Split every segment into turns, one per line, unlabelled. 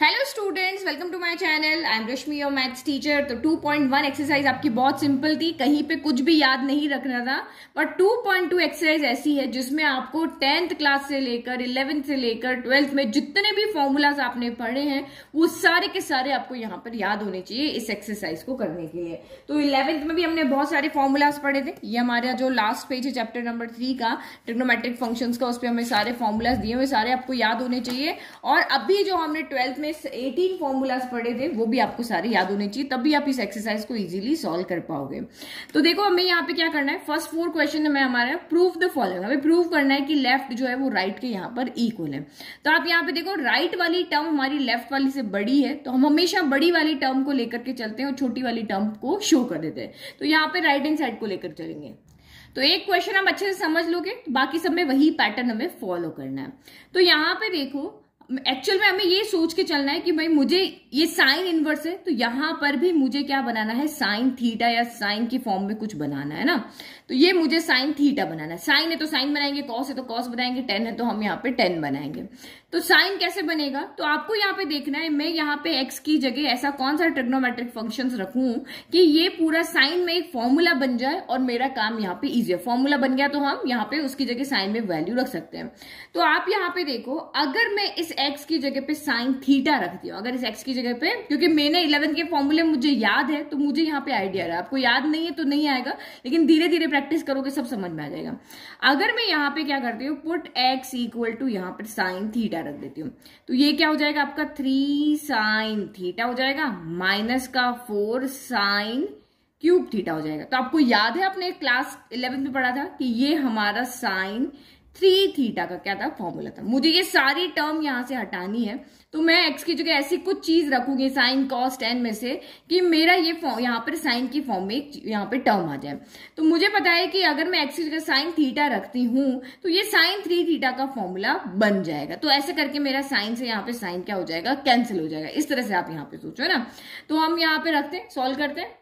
Hello students welcome to my channel I am Rashmi your maths teacher तो 2.1 exercise आपकी बहुत simple थी. कहीं पे कुछ भी याद नहीं रखना था. पर 2.2 एक्सरसाइज ऐसी है जिसमें आपको टेंथ क्लास से लेकर इलेवेंथ से लेकर ट्वेल्थ में जितने भी फॉर्मूलाज आपने पढ़े हैं, वो सारे के सारे आपको यहाँ पर याद होने चाहिए इस एक्सरसाइज को करने के लिए. तो इलेवेंथ में भी हमने बहुत सारे फॉर्मूलाज पढ़े थे. ये हमारा जो लास्ट पेज है चैप्टर नंबर थ्री का ट्रिग्नोमेट्रिक फ़ंक्शन का, उस पर हमें सारे फॉर्मूलाज दिए हुए सारे आपको याद होने चाहिए. और अभी जो हमने ट्वेल्थ में में एटीन फॉर्मूलाज पढ़े थे, वो भी आपको सारे याद होने चाहिए तभी आप इस एक्सरसाइज को इजीली सॉल्व कर पाओगे। तो देखो, हमें यहाँ पे क्या करना है? फ़र्स्ट फोर क्वेश्चन में हमारा प्रूफ द फॉलोइंग हमें प्रूव करना है कि लेफ़्ट जो है वो राइट right के यहाँ पर इक्वल है। तो आप यहाँ पे देखो राइट right वाली टर्म हमारी लेफ़्ट वाली से बड़ी है तो हम हमेशा बड़ी वाली टर्म को लेकर के चलते हैं और छोटी वाली टर्म को शो कर देते हैं। तो यहाँ पे राइट हैंड साइड को लेकर चलेंगे। तो एक क्वेश्चन हम अच्छे से समझ लोगे, बाकी सब में वही पैटर्न हमें फॉलो करना है। तो यहाँ पे देखो एक्चुअल में हमें ये सोच के चलना है कि भाई मुझे ये साइन इनवर्स है तो यहाँ पर भी मुझे क्या बनाना है? साइन थीटा या साइन के फॉर्म में कुछ बनाना है ना? तो ये मुझे साइन थीटा बनाना है। साइन है तो साइन बनाएँगे, कॉस है तो कॉस बनाएँगे, टेन है तो हम यहाँ पे टेन बनाएँगे। तो साइन कैसे बनेगा? तो आपको यहाँ पे देखना है, मैं यहाँ पे एक्स की जगह ऐसा कौन सा ट्रिग्नोमेट्रिक फ़ंक्शन रखू कि ये पूरा साइन में एक फॉर्मूला बन जाए और मेरा काम यहाँ पे इजी है। फॉर्मूला बन गया तो हम यहाँ पे उसकी जगह साइन में वैल्यू रख सकते हैं। तो आप यहाँ पे देखो, अगर मैं इस एक्स की जगह पे साइन थीटा रखती हूँ अगर इस एक्स की जगह पे, क्योंकि मैंने इलेवन के फॉर्मूले मुझे याद है तो मुझे यहाँ पे आइडिया रहा। आपको याद नहीं है तो नहीं आएगा, लेकिन धीरे धीरे प्रैक्टिस करोगे, सब समझ में आ जाएगा। अगर मैं यहाँ पे क्या करती हूँ पुट एक्स इक्वल टू यहाँ पर साइन थीटा रख देती हूँ। तो ये क्या हो जाएगा, आपका थ्री साइन थीटा हो जाएगा माइनस का फोर साइन क्यूब थीटा हो जाएगा। तो आपको याद है, आपने क्लास इलेवेंथ में पढ़ा था कि ये हमारा साइन थ्री थीटा का क्या था? फॉर्मूला था। मुझे ये सारी टर्म यहाँ से हटानी है तो मैं एक्स की जगह ऐसी कुछ चीज़ रखूँगी, साइन कॉस टेन में से, कि मेरा ये यहाँ पर साइन की फॉर्म में यहाँ पे टर्म आ जाए। तो मुझे पता है कि अगर मैं एक्स की जगह साइन थीटा रखती हूँ तो ये साइन थ्री थीटा का फॉर्मूला बन जाएगा। तो ऐसे करके मेरा साइन से यहाँ पे साइन क्या हो जाएगा? कैंसिल हो जाएगा। इस तरह से आप यहाँ पे सोचो ना? तो हम यहाँ पे रखते हैं सॉल्व करते हैं।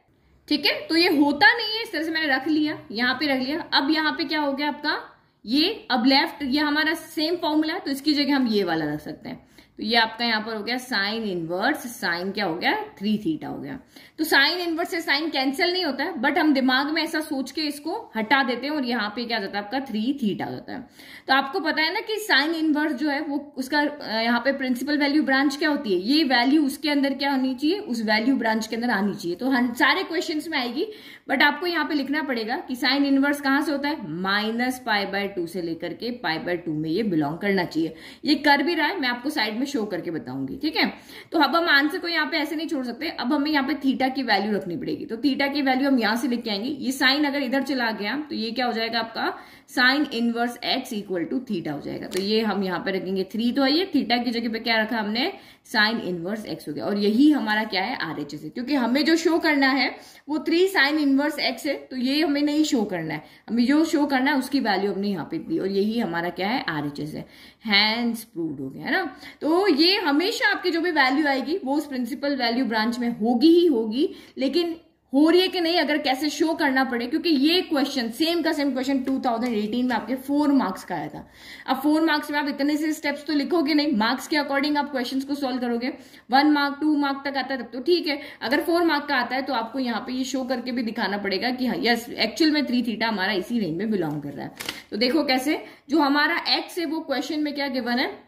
ठीक है? तो ये होता नहीं है, इस तरह से मैंने रख लिया, यहाँ पे रख लिया। अब यहाँ पे क्या हो गया आपका? ये अब लेफ़्ट ये हमारा सेम फॉर्मूला है तो इसकी जगह हम ये वाला रख सकते हैं। तो ये आपका यहाँ पर हो गया साइन इनवर्स, साइन क्या हो गया? थ्री थीटा हो गया। तो साइन इनवर्स से साइन कैंसिल नहीं होता है, बट हम दिमाग में ऐसा सोच के इसको हटा देते हैं और यहाँ पे क्या जाता है? आपका थ्री थीटा जाता है। तो आपको पता है ना कि साइन इनवर्स जो है वो, उसका यहाँ पे प्रिंसिपल वैल्यू ब्रांच क्या होती है? ये वैल्यू उसके अंदर क्या होनी चाहिए? उस वैल्यू ब्रांच के अंदर आनी चाहिए। तो हम सारे क्वेश्चन में आएगी, बट आपको यहाँ पे लिखना पड़ेगा कि साइन इनवर्स कहाँ से होता है? माइनस पाई बाय टू से लेकर के पाई बाय टू में ये बिलोंग करना चाहिए। ये कर भी रहा है, मैं आपको साइड में शो करके बताऊँगी, ठीक है? तो अब हम आंसर को यहाँ पे ऐसे नहीं छोड़ सकते, अब हमें यहाँ पे थीटा की वैल्यू रखनी पड़ेगी। तो थीटा की वैल्यू हम यहाँ से लिख के आएँगे। ये साइन अगर इधर चला गया तो ये क्या हो जाएगा आपका? Sine inverse X equal to theta हो जाएगा। तो ये हम यहाँ पे रखेंगे थ्री तो आइए थीटा की जगह पे क्या रखा हमने? साइन इनवर्स एक्स हो गया। और यही हमारा क्या है? आर एच एस क्योंकि हमें जो शो करना है, वो थ्री साइन इनवर्स एक्स है तो ये हमें नहीं शो करना है। हमें जो शो करना है, उसकी वैल्यू हमने यहाँ पे दी। और यही हमारा क्या है? आर एच एस है। हैंड्स प्रूव हो गया, है ना? तो ये हमेशा आपकी जो भी वैल्यू आएगी, वो उस प्रिंसिपल वैल्यू ब्रांच में होगी ही होगी। लेकिन हो रही है कि नहीं, अगर कैसे शो करना पड़े, क्योंकि ये क्वेश्चन सेम का सेम क्वेश्चन 2018 में आपके फोर मार्क्स का आया था। अब फोर मार्क्स में आप इतने से स्टेप्स तो लिखोगे नहीं मार्क्स के अकॉर्डिंग आप क्वेश्चंस को सॉल्व करोगे। वन मार्क टू मार्क तक आता है, तब तो ठीक है। अगर फोर मार्क का आता है तो आपको यहाँ पे ये शो करके भी दिखाना पड़ेगा कि हाँ यस एक्चुअल में थ्री थीटा हमारा इसी रेंज में बिलोंग कर रहा है। तो देखो कैसे, जो हमारा एक्स है, वो क्वेश्चन में क्या गिवन है?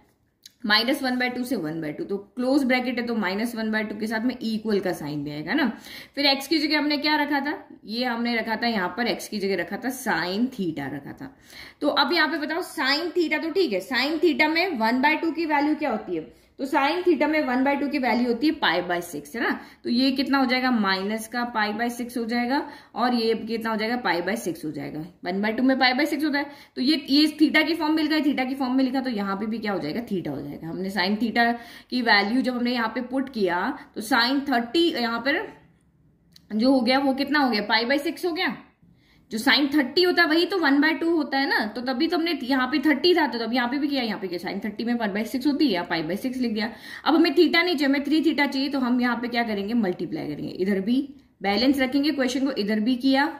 माइनस वन बाय टू से वन बाय टू तो क्लोज ब्रैकेट है तो माइनस वन बाय टू के साथ में इक्वल का साइन भी आएगा ना। फिर एक्स की जगह हमने क्या रखा था? ये हमने रखा था, यहाँ पर एक्स की जगह रखा था साइन थीटा रखा था। तो अब यहाँ पे बताओ साइन थीटा तो ठीक है साइन थीटा में वन बाय टू की वैल्यू क्या होती है? तो साइन थीटा में वन बाय टू की वैल्यू होती है पाई बाय सिक्स, है ना? तो ये कितना हो जाएगा? माइनस का पाई बाय सिक्स हो जाएगा और ये कितना हो जाएगा? पाई बाय सिक्स हो जाएगा। वन बाय टू में पाई बाय सिक्स होता है। तो ये ये थीटा की फॉर्म मिल गया थीटा की फॉर्म में लिखा तो यहाँ पे भी क्या हो जाएगा? थीटा हो जाएगा। हमने साइन थीटा की वैल्यू जब हमने यहाँ पे पुट किया तो साइन थर्टी यहाँ पर जो हो गया, वो कितना हो गया? पाई बाय सिक्स हो गया। जो साइन थर्टी होता है, वही तो वन बाय टू होता है ना? तो तभी तो हमने यहाँ पे थर्टी था तो तब यहाँ पे भी किया, यहाँ पे किया। साइन थर्टी में वन बाय सिक्स होती है, फाइव बाय सिक्स लिख दिया। अब हमें थीटा नहीं चाहिए, हमें थ्री थीटा चाहिए तो हम यहाँ पे क्या करेंगे? मल्टीप्लाई करेंगे। इधर भी बैलेंस रखेंगे क्वेश्चन को, इधर भी किया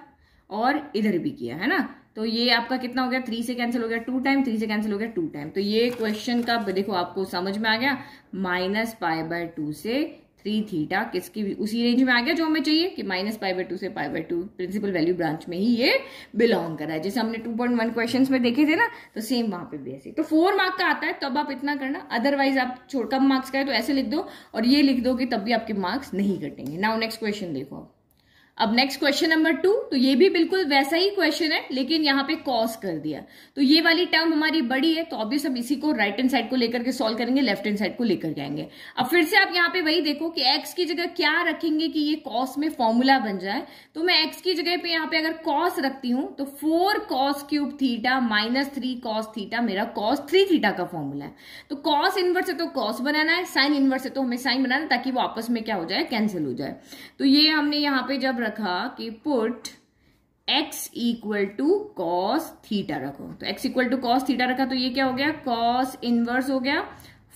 और इधर भी किया, है ना? तो ये आपका कितना हो गया? थ्री से कैंसिल हो गया टू टाइम थ्री से कैंसिल हो गया टू टाइम तो ये क्वेश्चन का, देखो, आपको समझ में आ गया। माइनस पाई बाय टू से थ्री थीटा किसकी भी, उसी रेंज में आ गया जो हमें चाहिए, कि माइनस पाई बाई टू से pi by two principal value branch में ही ये बिलोंग कर है। जैसे हमने टू पॉइंट वन क्वेश्चन में देखे थे ना तो सेम वहाँ पे भी ऐसे। तो फोर मार्क का आता है, तब आप इतना करना अदरवाइज़ आप छोड़ कम मार्क्स का है तो ऐसे लिख दो, और ये लिख दो कि तब भी आपके मार्क्स नहीं कटेंगे नाउ नेक्स्ट क्वेश्चन देखो अब नेक्स्ट क्वेश्चन नंबर टू तो ये भी बिल्कुल वैसा ही क्वेश्चन है, लेकिन यहाँ पे कॉस कर दिया। तो ये वाली टर्म हमारी बड़ी है तो ऑब्वियस हम इसी को राइट हैंड साइड को लेकर के सॉल्व करेंगे लेफ़्ट हैंड साइड को लेकर के आएँगे। अब फिर से आप यहाँ पे वही देखो कि एक्स की जगह क्या रखेंगे कि ये कॉस में फॉर्मूला बन जाए। तो मैं एक्स की जगह पे यहाँ पे अगर कॉस रखती हूँ तो four cos cube theta minus three cos theta मेरा कॉस थ्री थीटा का फॉर्मूला है। तो कॉस इनवर्स से तो कॉस बनाना है साइन इनवर्स से तो हमें साइन बनाना ताकि वो आपस में क्या हो जाए कैंसिल हो जाए। तो ये हमने यहाँ पे जब रखा कि put x equal to cos theta रखो। तो x equal to cos theta रखा तो ये क्या हो गया? कॉस इनवर्स हो गया।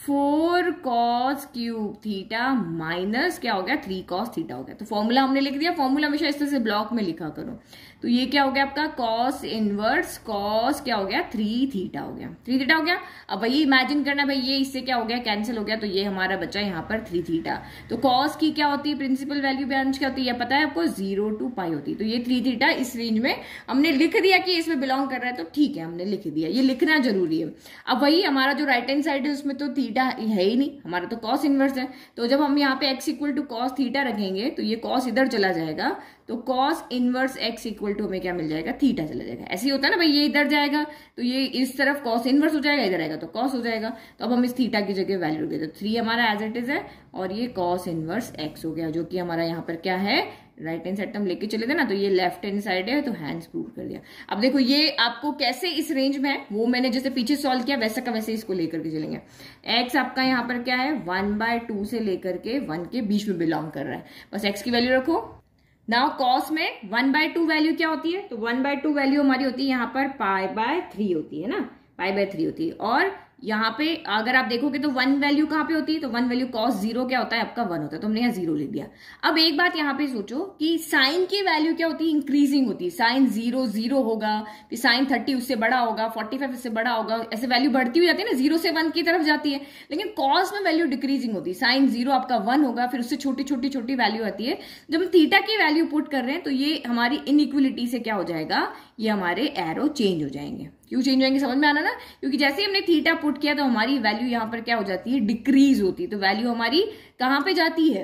Four cos cube theta minus क्या हो गया? थ्री कॉस थीटा हो गया। तो फॉर्मूला हमने लिख दिया। फॉर्मूला हमेशा इस तरह से ब्लॉक में लिखा करो। तो ये क्या हो गया आपका? कॉस इनवर्स कॉस क्या हो गया? थ्री थीटा हो गया। थ्री थीटा हो गया। अब वही इमेजिन करना भाई, ये इससे क्या हो गया? कैंसिल हो गया तो ये हमारा बच्चा यहाँ पर थ्री थीटा तो कॉस की क्या होती है? प्रिंसिपल वैल्यू ब्रांच क्या होती है? पता है आपको? ज़ीरो टू पाई होती है। तो ये थ्री थीटा इस रेंज में हमने लिख दिया कि इसमें बिलोंग कर रहा है तो ठीक है, हमने लिख दिया। ये लिखना ज़रूरी है। अब वही हमारा जो राइट हैंड साइड है, उसमें तो थीटा है ही नहीं। हमारा तो कॉस इनवर्स है। तो जब हम यहाँ पे X equal to cos theta रखेंगे तो ये कॉस इधर चला जाएगा। तो cos inverse X equal to हमें क्या मिल जाएगा? थीटा चला जाएगा। ऐसे ही होता है ना भाई, ये इधर जाएगा तो ये इस तरफ़ कॉस इनवर्स हो जाएगा, इधर आएगा तो कॉस हो जाएगा। तो अब हम इस थीटा की जगह वैल्यू दे थ्री हमारा एज इट इज़ है, और ये कॉस इनवर्स एक्स हो गया, जो कि हमारा यहाँ पर क्या है? राइट हैंड साइड हम लेके चले थे ना तो ये लेफ़्ट हैंड साइड है तो हैंड्स प्रूव कर दिया अब देखो, ये आपको कैसे इस रेंज में है, वो मैंने जैसे पीछे सॉल्व किया, वैसा का वैसे इसको लेकर के चलेंगे। एक्स आपका यहाँ पर क्या है? वन बाय टू से लेकर के वन के बीच में बिलोंग कर रहा है। बस एक्स की वैल्यू रखो। नाउ कॉस में वन बाय टू वैल्यू क्या होती है? तो वन बाय टू वैल्यू हमारी होती है यहाँ पर पाई बाय थ्री होती है ना? पाई बाय थ्री होती है। और यहाँ पे अगर आप देखोगे तो वन वैल्यू कहाँ पे होती है? तो वन वैल्यू कॉस ज़ीरो क्या होता है? आपका वन होता है। तो हमने यहाँ ज़ीरो ले दिया अब एक बात यहाँ पे सोचो कि साइन की वैल्यू क्या होती है? इंक्रीजिंग होती है। साइन ज़ीरो ज़ीरो होगा, फिर साइन थर्टी उससे बड़ा होगा फोर्टी फाइव उससे बड़ा होगा, ऐसे वैल्यू बढ़ती हुई जाती है ना ज़ीरो से वन की तरफ़ जाती है। लेकिन कॉस में वैल्यू डिक्रीजिंग होती है। साइन ज़ीरो आपका वन होगा, फिर उससे छोटी छोटी छोटी वैल्यू आती है। जब हम थीटा की वैल्यू पुट कर रहे हैं तो ये हमारी इनइक्विलिटी से क्या हो जाएगा? ये हमारे एरो चेंज हो जाएँगे। क्यों चेंज होएँगे समझ में आना ना? क्योंकि जैसे ही हमने थीटा पुट किया तो हमारी वैल्यू यहाँ पर क्या हो जाती है? डिक्रीज होती है। तो वैल्यू हमारी कहाँ पे जाती है?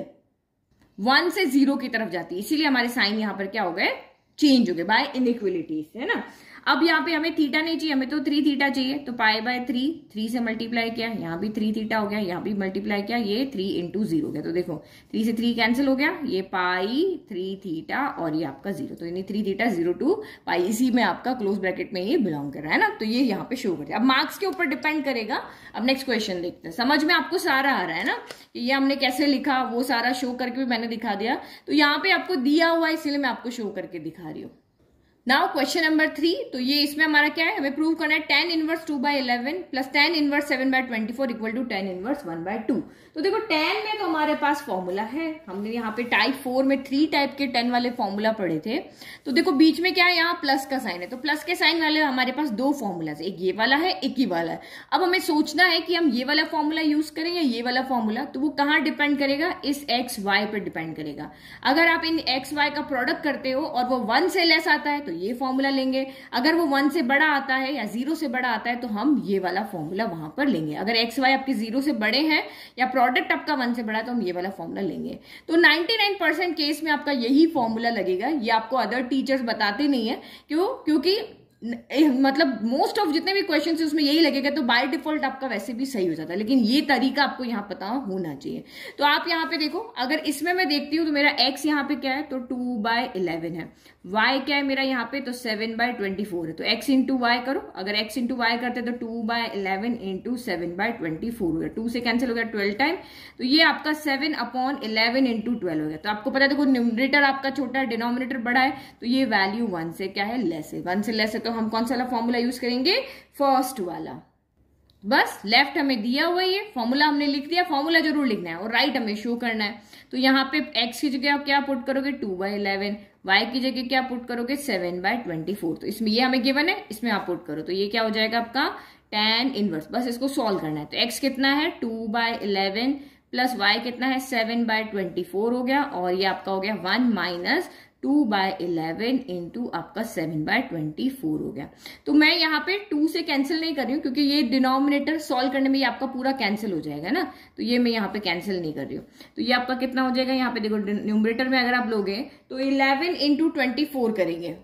वन से ज़ीरो की तरफ़ जाती है। इसीलिए हमारे साइन यहाँ पर क्या हो गए? चेंज हो गए बाय इनइक्विलिटीज है ना? अब यहाँ पे हमें थीटा नहीं चाहिए, हमें तो थ्री थीटा चाहिए। तो पाई बाय थ्री थ्री से मल्टीप्लाई किया, यहाँ भी थ्री थीटा हो गया, यहाँ भी मल्टीप्लाई किया, ये थ्री इंटू ज़ीरो गया। तो देखो थ्री से थ्री कैंसिल हो गया, ये पाई थ्री थीटा और ये आपका ज़ीरो तो यानी three theta zero to pi इसी में आपका क्लोज ब्रैकेट में ये बिलोंग कर रहा है ना? तो ये यहाँ पे शो कर अब मार्क्स के ऊपर डिपेंड करेगा। अब नेक्स्ट क्वेश्चन देखते हैं। समझ में आपको सारा आ रहा है ना? कि ये हमने कैसे लिखा, वो सारा शो करके भी मैंने दिखा दिया। तो यहाँ पे आपको दिया हुआ इसलिए मैं आपको शो करके दिखा रही हूँ। नाउ क्वेश्चन नंबर थ्री तो ये इसमें हमारा क्या है? हमें प्रूव करना है tan inverse two by eleven plus tan inverse seven by twenty four equal to tan inverse one by two तो देखो टेन में तो हमारे पास फॉर्मूला है। हमने यहाँ पे टाइप फोर में थ्री टाइप के टेन वाले फॉर्मूला पढ़े थे। तो देखो, बीच में क्या है? यहाँ प्लस का साइन है। तो प्लस के साइन वाले हमारे पास दो फॉर्मूला है। एक ये वाला है, एक ही वाला है। अब हमें सोचना है कि हम ये वाला फॉर्मूला यूज़ करें या ये वाला फॉर्मूला तो वो कहाँ डिपेंड करेगा? इस एक्स वाई पर डिपेंड करेगा। अगर आप इन एक्स वाई का प्रोडक्ट करते हो और वो वन से लेस आता है तो ये फॉर्मूला लेंगे। अगर वो वन से बड़ा आता है या ज़ीरो से बड़ा आता है तो हम ये वाला फॉर्मूला वहाँ पर लेंगे। अगर एक्स वाई आपके ज़ीरो से बड़े हैं या प्रोडक्ट आपका वन से बड़ा है तो हम ये वाला फॉर्मूला लेंगे। तो 99 केस में आपका यही फॉर्मूला लगेगा। ये आपको अदर टीचर्स बताते नहीं है। क्यों? क्योंकि मतलब मोस्ट ऑफ़ जितने भी क्वेश्चन है, उसमें यही लगेगा तो बाय डिफ़ॉल्ट आपका वैसे भी सही हो जाता है। लेकिन ये तरीका आपको यहाँ पता होना चाहिए। तो आप यहाँ पे देखो, अगर इसमें मैं देखती हूँ तो मेरा एक्स यहाँ पे क्या है तो टू बाय इलेवन है। वाई क्या है मेरा यहाँ पे तो सेवन बाय ट्वेंटी फोर है। तो एक्स इंटू वाई करो। अगर एक्स इंटू वाई करते तो two by eleven into seven by twenty four हो गया। टू से कैंसिल हो गया ट्वेल्व टाइम तो ये आपका seven upon eleven into twelve हो गया। तो आपको पता देखो न्यूमरेटर आपका छोटा है डिनोमिनेटर बड़ा है तो ये वैल्यू वन से क्या है लेस है। वन से लेस है तो हम कौन सा फॉर्मूला यूज़ करेंगे? फ़र्स्ट वाला। बस लेफ़्ट हमें दिया हुआ ये। फॉर्मूला हमने लिख दिया। फॉर्मूला ज़रूर लिखना है और राइट right हमें शो करना है। तो यहाँ पे एक्स की जगह आप क्या पुट करोगे? टू बाई इलेवन y की जगह क्या पुट करोगे? सेवन बाय ट्वेंटी फोर तो इसमें ये हमें गिवन है, इसमें आप पुट करो। तो ये क्या हो जाएगा आपका? टेन इनवर्स बस इसको सॉल्व करना है। तो एक्स कितना है? Two by eleven plus y कितना है? सेवन बाय ट्वेंटी फोर हो गया और ये आपका हो गया one minus two by eleven into आपका सेवन बाय ट्वेंटी फोर हो गया। तो मैं यहाँ पे टू से कैंसिल नहीं कर रही हूँ, क्योंकि ये डिनोमिनेटर सॉल्व करने में ये आपका पूरा कैंसिल हो जाएगा ना। तो ये मैं यहाँ पे कैंसिल नहीं कर रही हूँ। तो ये आपका कितना हो जाएगा? यहाँ पे देखो न्यूमरेटर में अगर आप लोगे तो इलेवन इंटू ट्वेंटी फोर करेंगे।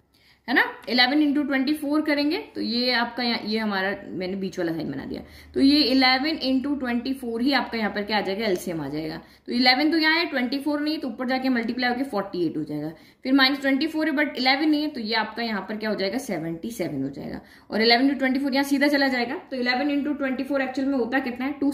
है ना? इलेवन इंटू ट्वेंटी फोर करेंगे तो ये आपका यहाँ, ये हमारा मैंने बीच वाला साइन बना दिया। तो ये इलेवन इंटू ट्वेंटी फोर ही आपका यहाँ पर क्या आ जाएगा? एलसीएम आ जाएगा। तो इलेवन तो यहाँ है ट्वेंटी फोर नहीं तो ऊपर जाके मल्टीप्लाई होकर फोर्टी एट हो जाएगा। फिर माइनस ट्वेंटी फोर है बट इलेवन नहीं है तो ये आपका यहाँ पर क्या हो जाएगा? सेवेंटी सेवन हो जाएगा। और इलेवन इंटू ट्वेंटी फोर यहाँ सीधा चला जाएगा। तो eleven into twenty four actual में होता कितना है? टू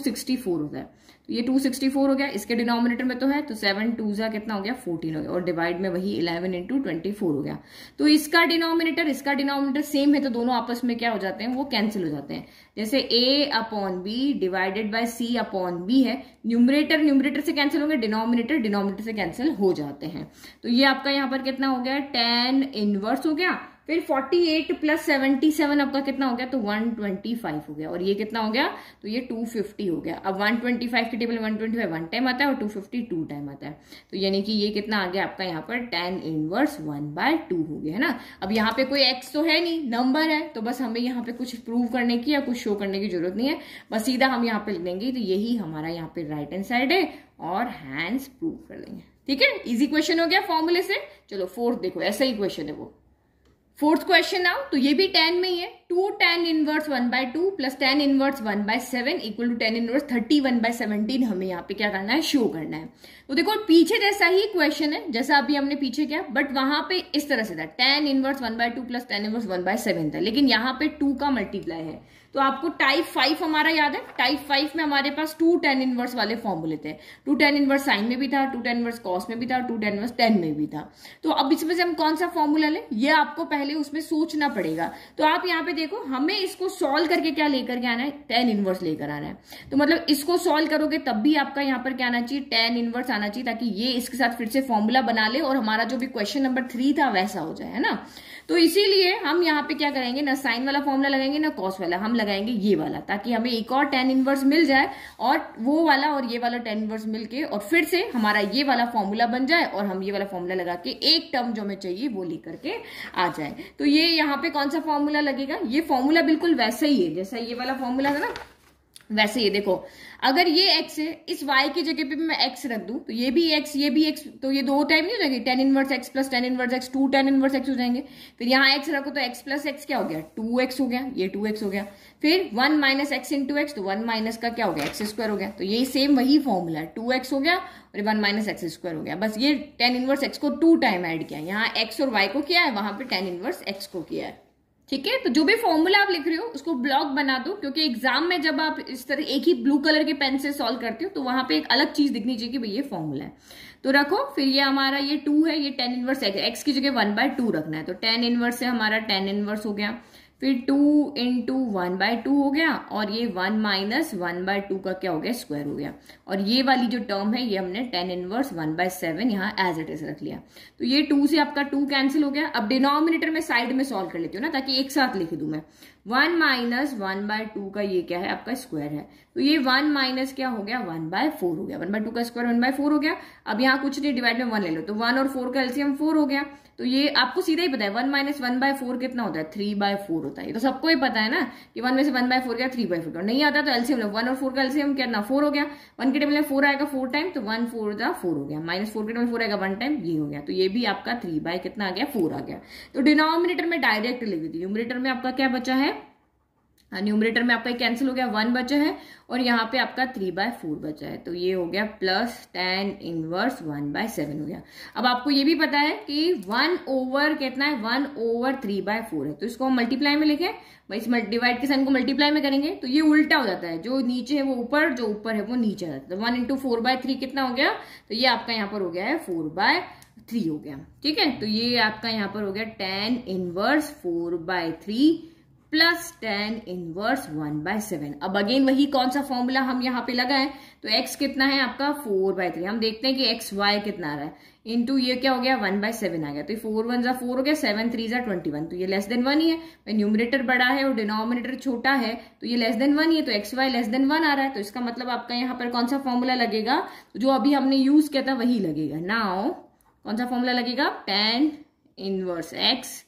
होता है। तो ये 264 हो गया, इसके डिनोमिनेटर में तो है तो सेवन टू जा कितना हो गया? 14 हो गया, और डिवाइड में वही 11 इंटू ट्वेंटी हो गया। तो इसका डिनोमिनेटर इसका डिनोमिनेटर सेम है तो दोनों आपस में क्या हो जाते हैं? वो कैंसिल हो जाते हैं। जैसे a upon b divided by c upon b है न्यूमरेटर न्यूमरेटर से कैंसिल होंगे डिनोमिनेटर डिनोमिनेटर से कैंसिल हो जाते हैं। तो ये आपका यहाँ पर कितना हो गया? टेन इनवर्स हो गया। फिर 48 प्लस 77 आपका कितना हो गया? तो 125 हो गया। और ये कितना हो गया? तो ये 250 हो गया। अब 125 के टेबल 125 वन टाइम आता है और 250 टू टाइम आता है। तो यानी कि ये कितना आ गया आपका यहाँ पर? 10 इनवर्स 1 बाय टू हो गया, है ना? अब यहाँ पे कोई एक्स तो है नहीं नंबर है तो बस हमें यहाँ पे कुछ प्रूव करने की या कुछ शो करने की ज़रूरत नहीं है। बस सीधा हम यहाँ पे लिख देंगे तो यही हमारा यहाँ पे राइट हैंड साइड है और हैंड्स प्रूव कर देंगे। ठीक है? इजी क्वेश्चन हो गया फॉर्मूले से। चलो फोर्थ देखो, ऐसा ही क्वेश्चन है वो। फोर्थ क्वेश्चन आओ तो ये भी टेन में ही है। Two tan inverse one by two plus tan inverse one by seven equal to tan inverse thirty one by seventeen हमें यहाँ पे क्या करना है? शो करना है। तो देखो, पीछे जैसा ही क्वेश्चन है, जैसा अभी हमने पीछे किया बट वहाँ पे इस तरह से था। Tan inverse one by two plus tan inverse one by seven था। लेकिन यहाँ पे टू का मल्टीप्लाई है। तो आपको टाइप फाइव हमारा याद है? टाइप फाइव में हमारे पास टू टेन इनवर्स वाले फॉर्मूले थे। टू टेन इनवर्स साइन में भी था टू टेन इनवर्स कॉस में भी था टू टेन इनवर्स टेन में भी था। तो अब इसमें से हम कौन सा फॉर्मूला लें? ये आपको पहले उसमें सोचना पड़ेगा। तो आप यहाँ पे देखो, हमें इसको सॉल्व करके क्या लेकर के आना है? टेन इनवर्स लेकर आना है। तो मतलब इसको सॉल्व करोगे तब भी आपका यहाँ पर क्या आना चाहिए? टेन इनवर्स आना चाहिए ताकि ये इसके साथ फिर से फॉर्मूला बना ले और हमारा जो भी क्वेश्चन नंबर थ्री था वैसा हो जाए, है ना? तो इसीलिए हम यहाँ पे क्या करेंगे? ना साइन वाला फॉर्मूला लगाएँगे, ना कॉस वाला। हम लगाएँगे ये वाला, ताकि हमें एक और टेन इनवर्स मिल जाए और वो वाला और ये वाला टेन इनवर्स मिलके और फिर से हमारा ये वाला फॉर्मूला बन जाए और हम ये वाला फॉर्मूला लगा के एक टर्म जो हमें चाहिए वो लेकर के आ जाए। तो ये यहाँ पे कौन सा फॉर्मूला लगेगा? ये फॉर्मूला बिल्कुल वैसा ही है, जैसा ये वाला फॉर्मूला था ना? वैसे ये देखो, अगर ये x है, इस y की जगह पे मैं x रख दूँ तो ये भी x, ये भी x तो ये दो टाइम नहीं हो जाएगी। Tan inverse x plus tan inverse x two tan inverse x हो जाएँगे। फिर यहाँ x रखो तो x प्लस एक्स क्या हो गया? टू एक्स हो गया, ये टू एक्स हो गया। फिर one minus x in two x तो वन माइनस का क्या हो गया? एक्स स्क्वायर हो गया। तो ये सेम वही फॉर्मूला है। टू एक्स हो गया और वन माइनस एक्स स्क्वायर हो गया। बस ये टेन इनवर्स एक्स को टू टाइम ऐड किया यहाँ एक्स और वाई को किया है, वहाँ पर टेन इनवर्स एक्स को किया है। ठीक है? तो जो भी फॉर्मूला आप लिख रहे हो, उसको ब्लॉक बना दो, क्योंकि एग्ज़ाम में जब आप इस तरह एक ही ब्लू कलर के पेन से सॉल्व करते हो तो वहाँ पे एक अलग चीज़ दिखनी चाहिए कि भाई ये फॉर्मूला है। तो रखो, फिर ये हमारा ये टू है, ये टेन इनवर्स एक्स की जगह वन बाय टू रखना है। तो टेन इनवर्स से हमारा टेन इनवर्स हो गया। फिर two into one by two हो गया और ये one minus one by two का क्या हो गया? स्क्वायर हो गया। और ये वाली जो टर्म है, ये हमने tan inverse one by seven यहाँ एज इट इज़ रख लिया। तो ये टू से आपका टू कैंसिल हो गया। अब डिनोमिनेटर में साइड में सॉल्व कर लेती हूँ ना, ताकि एक साथ लिख दू मैं। One minus one by two का ये क्या है? आपका स्क्वायर है। तो ये वन माइनस क्या हो गया? वन बाय फोर हो गया। वन बाय टू का स्क्वायर वन बाय फोर हो गया। अब यहाँ कुछ नहीं डिवाइड में वन ले लो। तो वन और फोर का एलसीएम फोर हो गया। तो ये आपको सीधा ही पता है, one minus one by four कितना होता है? थ्री बाय फोर होता है। तो सबको ही पता है ना कि वन में से वन बाय फोर गया थ्री बाय फोर नहीं आता तो एलसीएम लो वन और फोर का एलसीएम क्या? ना फोर हो गया। वन के टेबल में फोर आएगा फोर टाइम तो वन फोर द फोर हो गया। माइनस फोर के टेबल फोर आएगा वन टाइम ये हो गया। तो ये भी आपका थ्री बाय कितना आ गया? फोर आ गया। तो डिनोमिनेटर में डायरेक्ट लिख दी न्यूमिनेटर में आपका क्या बचा है? न्यूमरेटर हाँ, में आपका कैंसिल हो गया वन बचा है और यहाँ पे आपका थ्री बाय फोर बचा है। तो ये हो गया plus tan inverse one by seven हो गया। अब आपको ये भी पता है कि वन ओवर कितना है? One over three by four है। तो इसको हम मल्टीप्लाई में लिखें इस डिवाइड के साइन को मल्टीप्लाई में करेंगे तो ये उल्टा हो जाता है। जो नीचे है वो ऊपर जो ऊपर है वो नीचे आ जाता है। One into four by three कितना हो गया? तो ये आपका यहाँ पर हो गया है फोर बाय थ्री हो गया। ठीक है? तो ये आपका यहाँ पर हो गया tan inverse four by three plus tan inverse one by seven अब अगेन वही कौन सा फॉर्मूला हम यहाँ पे लगाए? तो x कितना है आपका? फोर बाय थ्री हम देखते हैं कि एक्स वाई कितना आ रहा है। इंटू ये क्या हो गया? वन बाय सेवन आ गया। तो फोर वन जा फोर हो गया सेवन थ्री जा ट्वेंटी वन तो ये लेस देन वन ही है। न्यूमिनेटर बड़ा है और डिनोमिनेटर छोटा है। तो ये लेस देन वन ही है। तो x y less than one आ रहा है। तो इसका मतलब आपका यहाँ पर कौन सा फॉर्मूला लगेगा? जो अभी हमने यूज़ किया था वही लगेगा। नाउ कौन सा फॉर्मूला लगेगा? Tan inverse x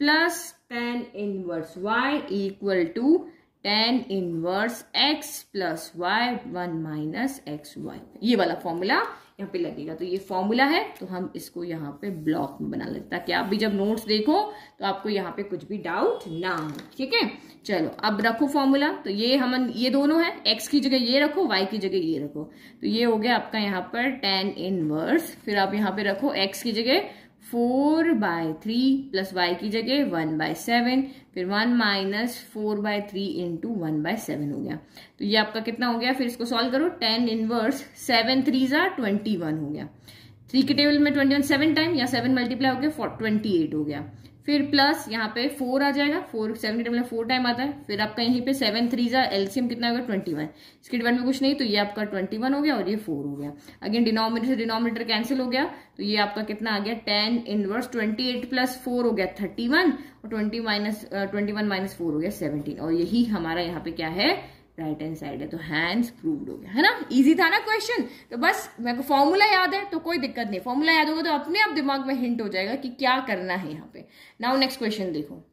plus tan inverse y equal to tan inverse x plus y one minus x y ये वाला फॉर्मूला यहाँ पे लगेगा। तो ये फॉर्मूला है तो हम इसको यहाँ पे ब्लॉक में बना लेते ताकि आप भी जब नोट्स देखो तो आपको यहाँ पे कुछ भी डाउट ना हो, ठीक है? चलो, अब रखो फॉर्मूला तो ये हम ये दोनों है एक्स की जगह ये रखो वाई की जगह ये रखो। तो ये हो गया आपका यहाँ पर टेन इनवर्स फिर आप यहाँ पे रखो एक्स की जगह four by three plus y की जगह वन बाय सेवन, फिर one minus four by three into one by seven हो गया। तो ये आपका कितना हो गया? फिर इसको सॉल्व करो टेन इनवर्स सेवन थ्री जा ट्वेंटी वन हो गया। थ्री के टेबल में ट्वेंटी वन सेवन टाइम या सेवन मल्टीप्लाई हो गया ट्वेंटी एट हो गया। फिर प्लस यहाँ पे फोर आ जाएगा फोर सेवन में फोर टाइम आता है, फिर आपका यहीं पे सेवन थ्री जा एलसीएम कितना होगा? ट्वेंटी वन इसके डिवाइड में कुछ नहीं तो ये आपका ट्वेंटी वन हो गया और ये फोर हो गया. अगेन डिनोमिनेटर से डिनोमिनेटर कैंसिल हो गया तो ये आपका कितना आ गया? Tan inverse twenty eight plus four हो गया थर्टी वन और twenty minus twenty one minus four हो गया सेवनटीन और यही हमारा यहाँ पे क्या है? राइट हैंड साइड है तो हैंड्स प्रूव्ड हो गया। है ना? इजी था ना क्वेश्चन तो बस, मेरे को फॉर्मूला याद है तो कोई दिक्कत नहीं। फॉर्मूला याद होगा तो अपने आप दिमाग में हिंट हो जाएगा कि क्या करना है यहाँ पे। नाउ नेक्स्ट क्वेश्चन देखो।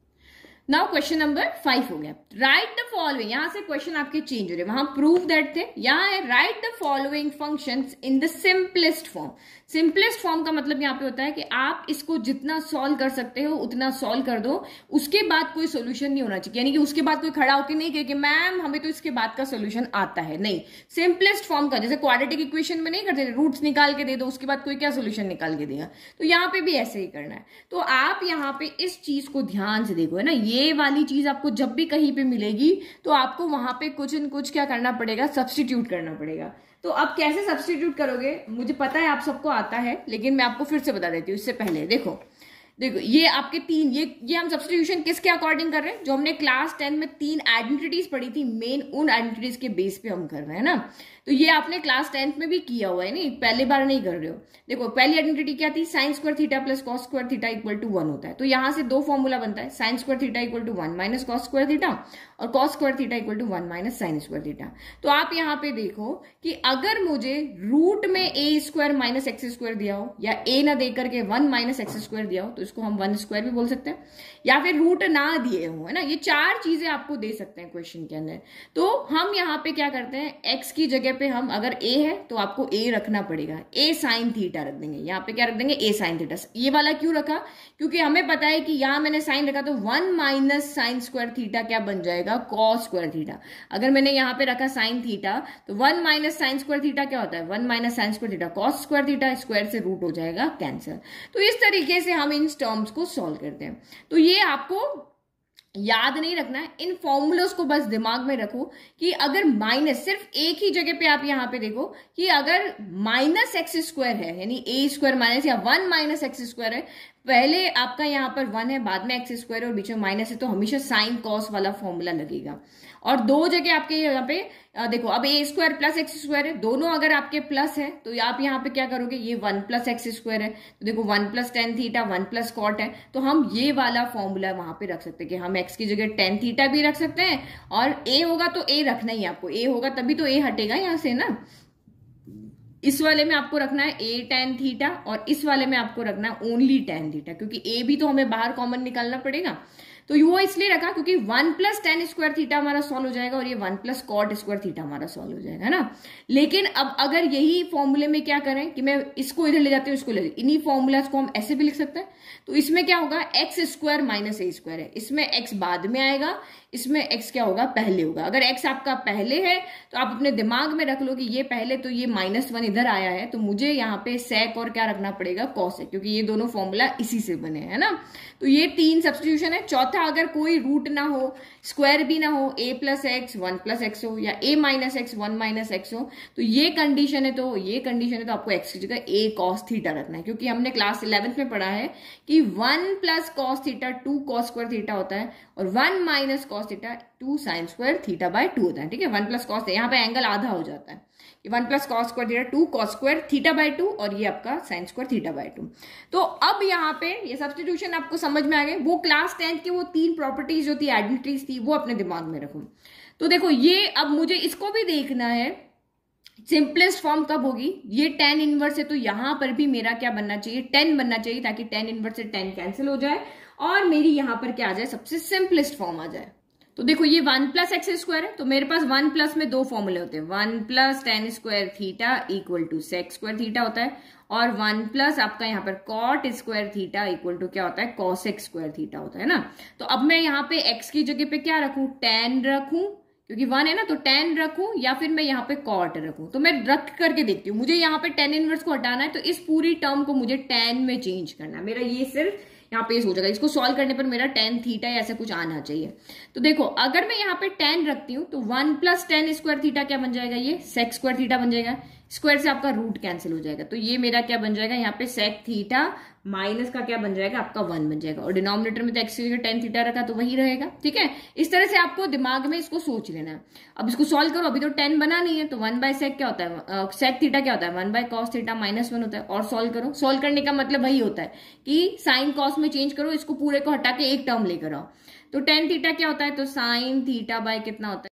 नाउ क्वेश्चन नंबर फाइव हो गया। राइट द फॉलोइंग यहाँ से क्वेश्चन आपके चेंज हो रहे वहाँ प्रूव दैट थे। यहाँ है right the following function in the simplest form simplest form का मतलब यहाँ पे होता है कि आप इसको जितना सॉल्व कर सकते हो, उतना सॉल्व कर दो। उसके बाद कोई सोल्यूशन नहीं होना चाहिए। यानी कि उसके बाद कोई खड़ा होकर नहीं कहे कि मैम हमें तो इसके बाद का सोल्यूशन आता है। नहीं। सिंपलेस्ट फॉर्म का, जैसे क्वाड्रेटिक इक्वेशन में नहीं करते रूट्स निकाल के दे दो, उसके बाद कोई क्या सोल्यूशन निकाल के देगा? तो यहाँ पे भी ऐसे ही करना है। तो आप यहाँ पे इस चीज़ को ध्यान से देखो, है ना? ये वाली चीज़ आपको जब भी कहीं पे मिलेगी तो आपको वहाँ पे कुछ न कुछ क्या करना पड़ेगा? सब्सटीट्यूट करना पड़ेगा। तो आप कैसे सब्सटीट्यूट करोगे? मुझे पता है आप सबको आता है, लेकिन मैं आपको फिर से बता देती हूँ, इससे पहले। देखो देखो, ये आपके तीन, ये ये हम सब्सटीट्यूशन किसके अकॉर्डिंग कर रहे हैं? जो हमने क्लास टेन में तीन आइडेंटिटीज पढ़ी थी मेन उन आइडेंटिटीज के बेस पे हम कर रहे हैं ना? तो ये आपने क्लास टेंथ में भी किया हुआ है, नहीं? पहली बार नहीं कर रहे हो। देखो, पहली आइडेंटिटी क्या थी? Sine square theta plus cos square theta equal to one होता है। तो यहाँ से दो फॉर्मूला बनता है। Sine square theta equal to one minus cos square theta और cos square theta equal to one minus sine square theta तो आप यहाँ पे देखो कि अगर मुझे रूट में a square minus x square दिया हो या ए ना देकर के वन माइनस एक्स स्क्वायर दिया हो तो इसको हम वन स्क्वायर भी बोल सकते हैं, या फिर रूट ना दिए हो, है ना? ये चार चीज़ें आपको दे सकते हैं क्वेश्चन के अंदर। तो हम यहाँ पे क्या करते हैं एक्स की जगह पे हम अगर ए है तो आपको ए रखना पड़ेगा। ए साइन थीटा रख देंगे। यहाँ पे क्या रख देंगे? ए साइन थीटा ये वाला क्यों रखा? क्योंकि हमें पता है कि यहाँ मैंने साइन रखा तो one minus sine square theta क्या बन जाएगा? कॉस स्क्वायर थीटा अगर मैंने यहाँ पे रखा साइन थीटा तो one minus sine square theta क्या होता है? One minus sine square theta cos square theta square से रूट हो जाएगा कैंसर तो इस तरीके से हम इन टर्म्स को सॉल्व करते हैं। तो ये आपको याद नहीं रखना है। इन फॉर्मूलोस को बस दिमाग में रखो कि अगर माइनस सिर्फ़ एक ही जगह पे आप यहाँ पे देखो कि अगर माइनस एक्स स्क्वायर है, यानी ए स्क्वायर माइनस या वन माइनस एक्स स्क्वायर है, पहले आपका यहाँ पर वन है, बाद में एक्स स्क्वायर और बीच में माइनस है तो हमेशा साइन कॉस वाला फॉर्मूला लगेगा। और दो जगह आपके यहाँ पे देखो, अब a square plus x square है, दोनों अगर आपके प्लस है तो आप यहाँ पे क्या करोगे, ये वन प्लस एक्स स्क्वायर है। तो देखो one plus tan theta one plus cot है तो हम ये वाला फॉर्मूला वहाँ पे रख सकते हैं कि हम एक्स की जगह टेन थीटा भी रख सकते हैं, और ए होगा तो ए रखना ही आपको। ए होगा तभी तो ए हटेगा यहाँ से ना। इस वाले में आपको रखना है ए टेन थीटा और इस वाले में आपको रखना है ओनली टेन थीटा क्योंकि ए भी तो हमें बाहर कॉमन निकालना पड़ेगा। तो वो इसलिए रखा क्योंकि one plus tan square theta हमारा सॉल्व हो जाएगा और ये one plus cot square theta हमारा सॉल्व हो जाएगा ना? लेकिन अब अगर यही फॉर्मूले में क्या करें कि मैं इसको इधर ले जाती हूँ, इसको ले इन्हीं फॉर्मूलाज को हम ऐसे भी लिख सकते हैं। तो इसमें क्या होगा? X square minus a square है। इसमें एक्स बाद में आएगा इसमें एक्स क्या होगा? पहले होगा। अगर एक्स आपका पहले है तो आप अपने दिमाग में रख लो कि ये पहले तो ये माइनस वन इधर आया है तो मुझे यहाँ पे सेक और क्या रखना पड़ेगा? कॉस है, क्योंकि ये दोनों फॉर्मूला इसी से बने हैं ना? तो ये तीन सब्सटीट्यूशन है। चौथा, अगर कोई रूट ना हो स्क्वायर भी ना हो a plus x one plus x हो, या a minus x one minus x हो तो ये कंडीशन है तो ये कंडीशन है तो आपको एक्स की जगह ए कॉस थीटा रखना है। क्योंकि हमने क्लास इलेवेंथ में पढ़ा है कि one plus cos theta two cos square theta होता है और one minus cos theta two sine square theta by two होता है, ठीक है? वन प्लस कॉस यहाँ पे एंगल आधा हो जाता है। One plus cos square theta two cos square theta by two और ये आपका sine square theta by two तो अब यहाँ पे ये सब्सटीट्यूशन आपको समझ में आ गए वो क्लास टेंथ की वो तीन प्रॉपर्टीज़ जो थी आइडेंटिटीज थी, वो अपने दिमाग में रखो। तो देखो, ये अब मुझे इसको भी देखना है सिंपलेस्ट फॉर्म कब होगी? ये टेन इनवर्स है तो यहाँ पर भी मेरा क्या बनना चाहिए? टेन बनना चाहिए, ताकि टेन इनवर्स से टेन कैंसिल हो जाए, और मेरी यहाँ पर क्या आ जाए? सबसे सिंपलेस्ट फॉर्म आ जाए। तो देखो, ये वन प्लस एक्स स्क्वायर है तो मेरे पास वन प्लस में दो फॉर्मूले होते हैं। One plus tan square theta equal to sec square theta होता है, और वन प्लस आपका यहाँ पर cot square theta equal to क्या होता है? कॉसेक स्क्वायर थीटा होता है ना? तो अब मैं यहाँ पे एक्स की जगह पे क्या रखू? टेन रखू, क्योंकि वन है ना तो टेन रखू, या फिर मैं यहाँ पे कॉट रखू। तो मैं रख करके देखती हूँ, मुझे यहाँ पे टेन इनवर्स को हटाना है तो इस पूरी टर्म को मुझे टेन में चेंज करना है। मेरा ये सिर्फ़ यहाँ पे हो जाएगा। इसको सॉल्व करने पर मेरा टेन थीटा ऐसा कुछ आना चाहिए। तो देखो, अगर मैं यहाँ पे टेन रखती हूँ तो one plus tan square theta क्या बन जाएगा ये? सेक्स स्क्वायर थीटा बन जाएगा। स्क्वायर से आपका रूट कैंसिल हो जाएगा। तो ये मेरा क्या बन जाएगा? यहाँ पे सेक थीटा माइनस का क्या बन जाएगा? आपका वन बन जाएगा। और डिनोमिनेटर में तो एक्स टेन थीटा रखा तो वही रहेगा, ठीक है? इस तरह से आपको दिमाग में इसको सोच लेना है। अब इसको सॉल्व करो। अभी तो टेन बना नहीं है तो वन बाय सेक क्या होता है? सेक थीटा क्या होता है? One by cos theta minus one होता है। और सॉल्व करो। सॉल्व करने का मतलब वही होता है कि साइन कॉस में चेंज करो, इसको पूरे को हटा के एक टर्म लेकर आओ। तो टेन थीटा क्या होता है? तो साइन थीटा बाय कितना होता है?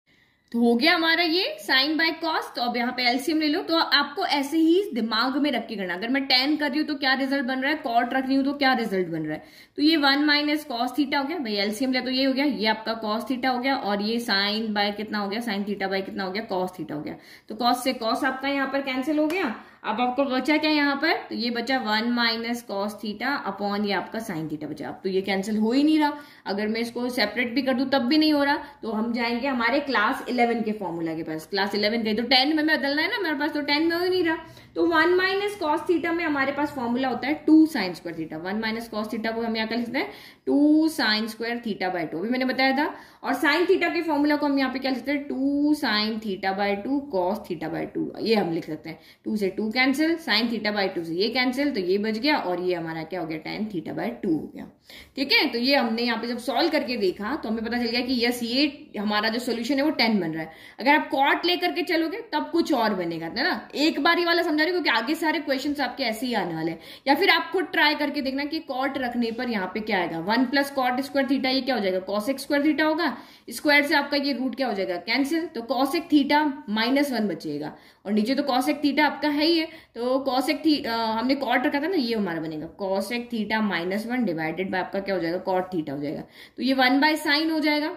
तो हो गया हमारा ये साइन बाय कॉस्ट तो अब यहाँ पे एलसीएम ले लो। तो आपको ऐसे ही दिमाग में रख के करना। अगर मैं टेन कर रही हूँ तो क्या रिज़ल्ट बन रहा है? कॉट रख रही हूँ तो क्या रिज़ल्ट बन रहा है? तो ये वन माइनस कॉस थीटा हो गया। भाई, एलसीएम ले तो ये हो गया, ये आपका कॉस थीटा हो गया, और ये साइन बाय कितना हो गया? साइन थीटा बाय कितना हो गया? कॉस थीटा हो गया। तो कॉस से कॉस आपका यहाँ पर कैंसिल हो गया। अब आपको बचा क्या यहाँ पर? तो ये बचा one minus cos theta upon ये आपका साइन थीटा बचा। अब तो ये कैंसिल हो ही नहीं रहा। अगर मैं इसको सेपरेट भी कर दूँ, तब भी नहीं हो रहा। तो हम जाएँगे हमारे क्लास इलेवन के फॉर्मूला के पास। क्लास इलेवन के तो टेन में बदलना है ना, मेरे पास तो टेन में हो ही नहीं रहा। तो वन माइनस कॉस थीटा में हमारे पास फॉर्मूला होता है two sine square theta one minus cos theta को हम यहाँ कर लिखते हैं? Two sine square theta by two अभी मैंने बताया था। और साइन थीटा के फॉर्मूला को हम यहाँ पे क्या लिखते हैं? Two sine theta by two cos theta by two ये हम लिख सकते हैं। टू से two cancel sine theta by two से ये कैंसिल तो ये बच गया और ये हमारा क्या हो गया? टेन थीटा बाय टू हो गया। ठीक है? तो ये हमने यहाँ पे जब सॉल्व करके देखा तो हमें पता चल गया कि यस ये हमारा जो सोल्यूशन है वो टेन बन रहा है। अगर आप कॉट लेकर के चलोगे, तब कुछ और बनेगा, है ना? एक बार ये वाला समझा रहे क्योंकि आगे सारे क्वेश्चन आपके ऐसे ही आने वाले या फिर आप खुद ट्राई करके देखना कि कॉट रखने पर यहाँ पे क्या आएगा। One plus cot square theta ये क्या हो जाएगा? कॉसेक स्क्वायर थीटा होगा। स्क्वायर से आपका ये रूट क्या हो जाएगा? कैंसिल तो कॉसेक थीटा माइनस वन बचेगा। और नीचे तो कॉसेक थीटा आपका है ही है। तो कॉसेक हमने कॉट रखा था ना, ये हमारा बनेगा। Cosec theta minus one divided by आपका क्या हो जाएगा? कॉट थीटा हो जाएगा। तो ये वन बाय साइन हो जाएगा।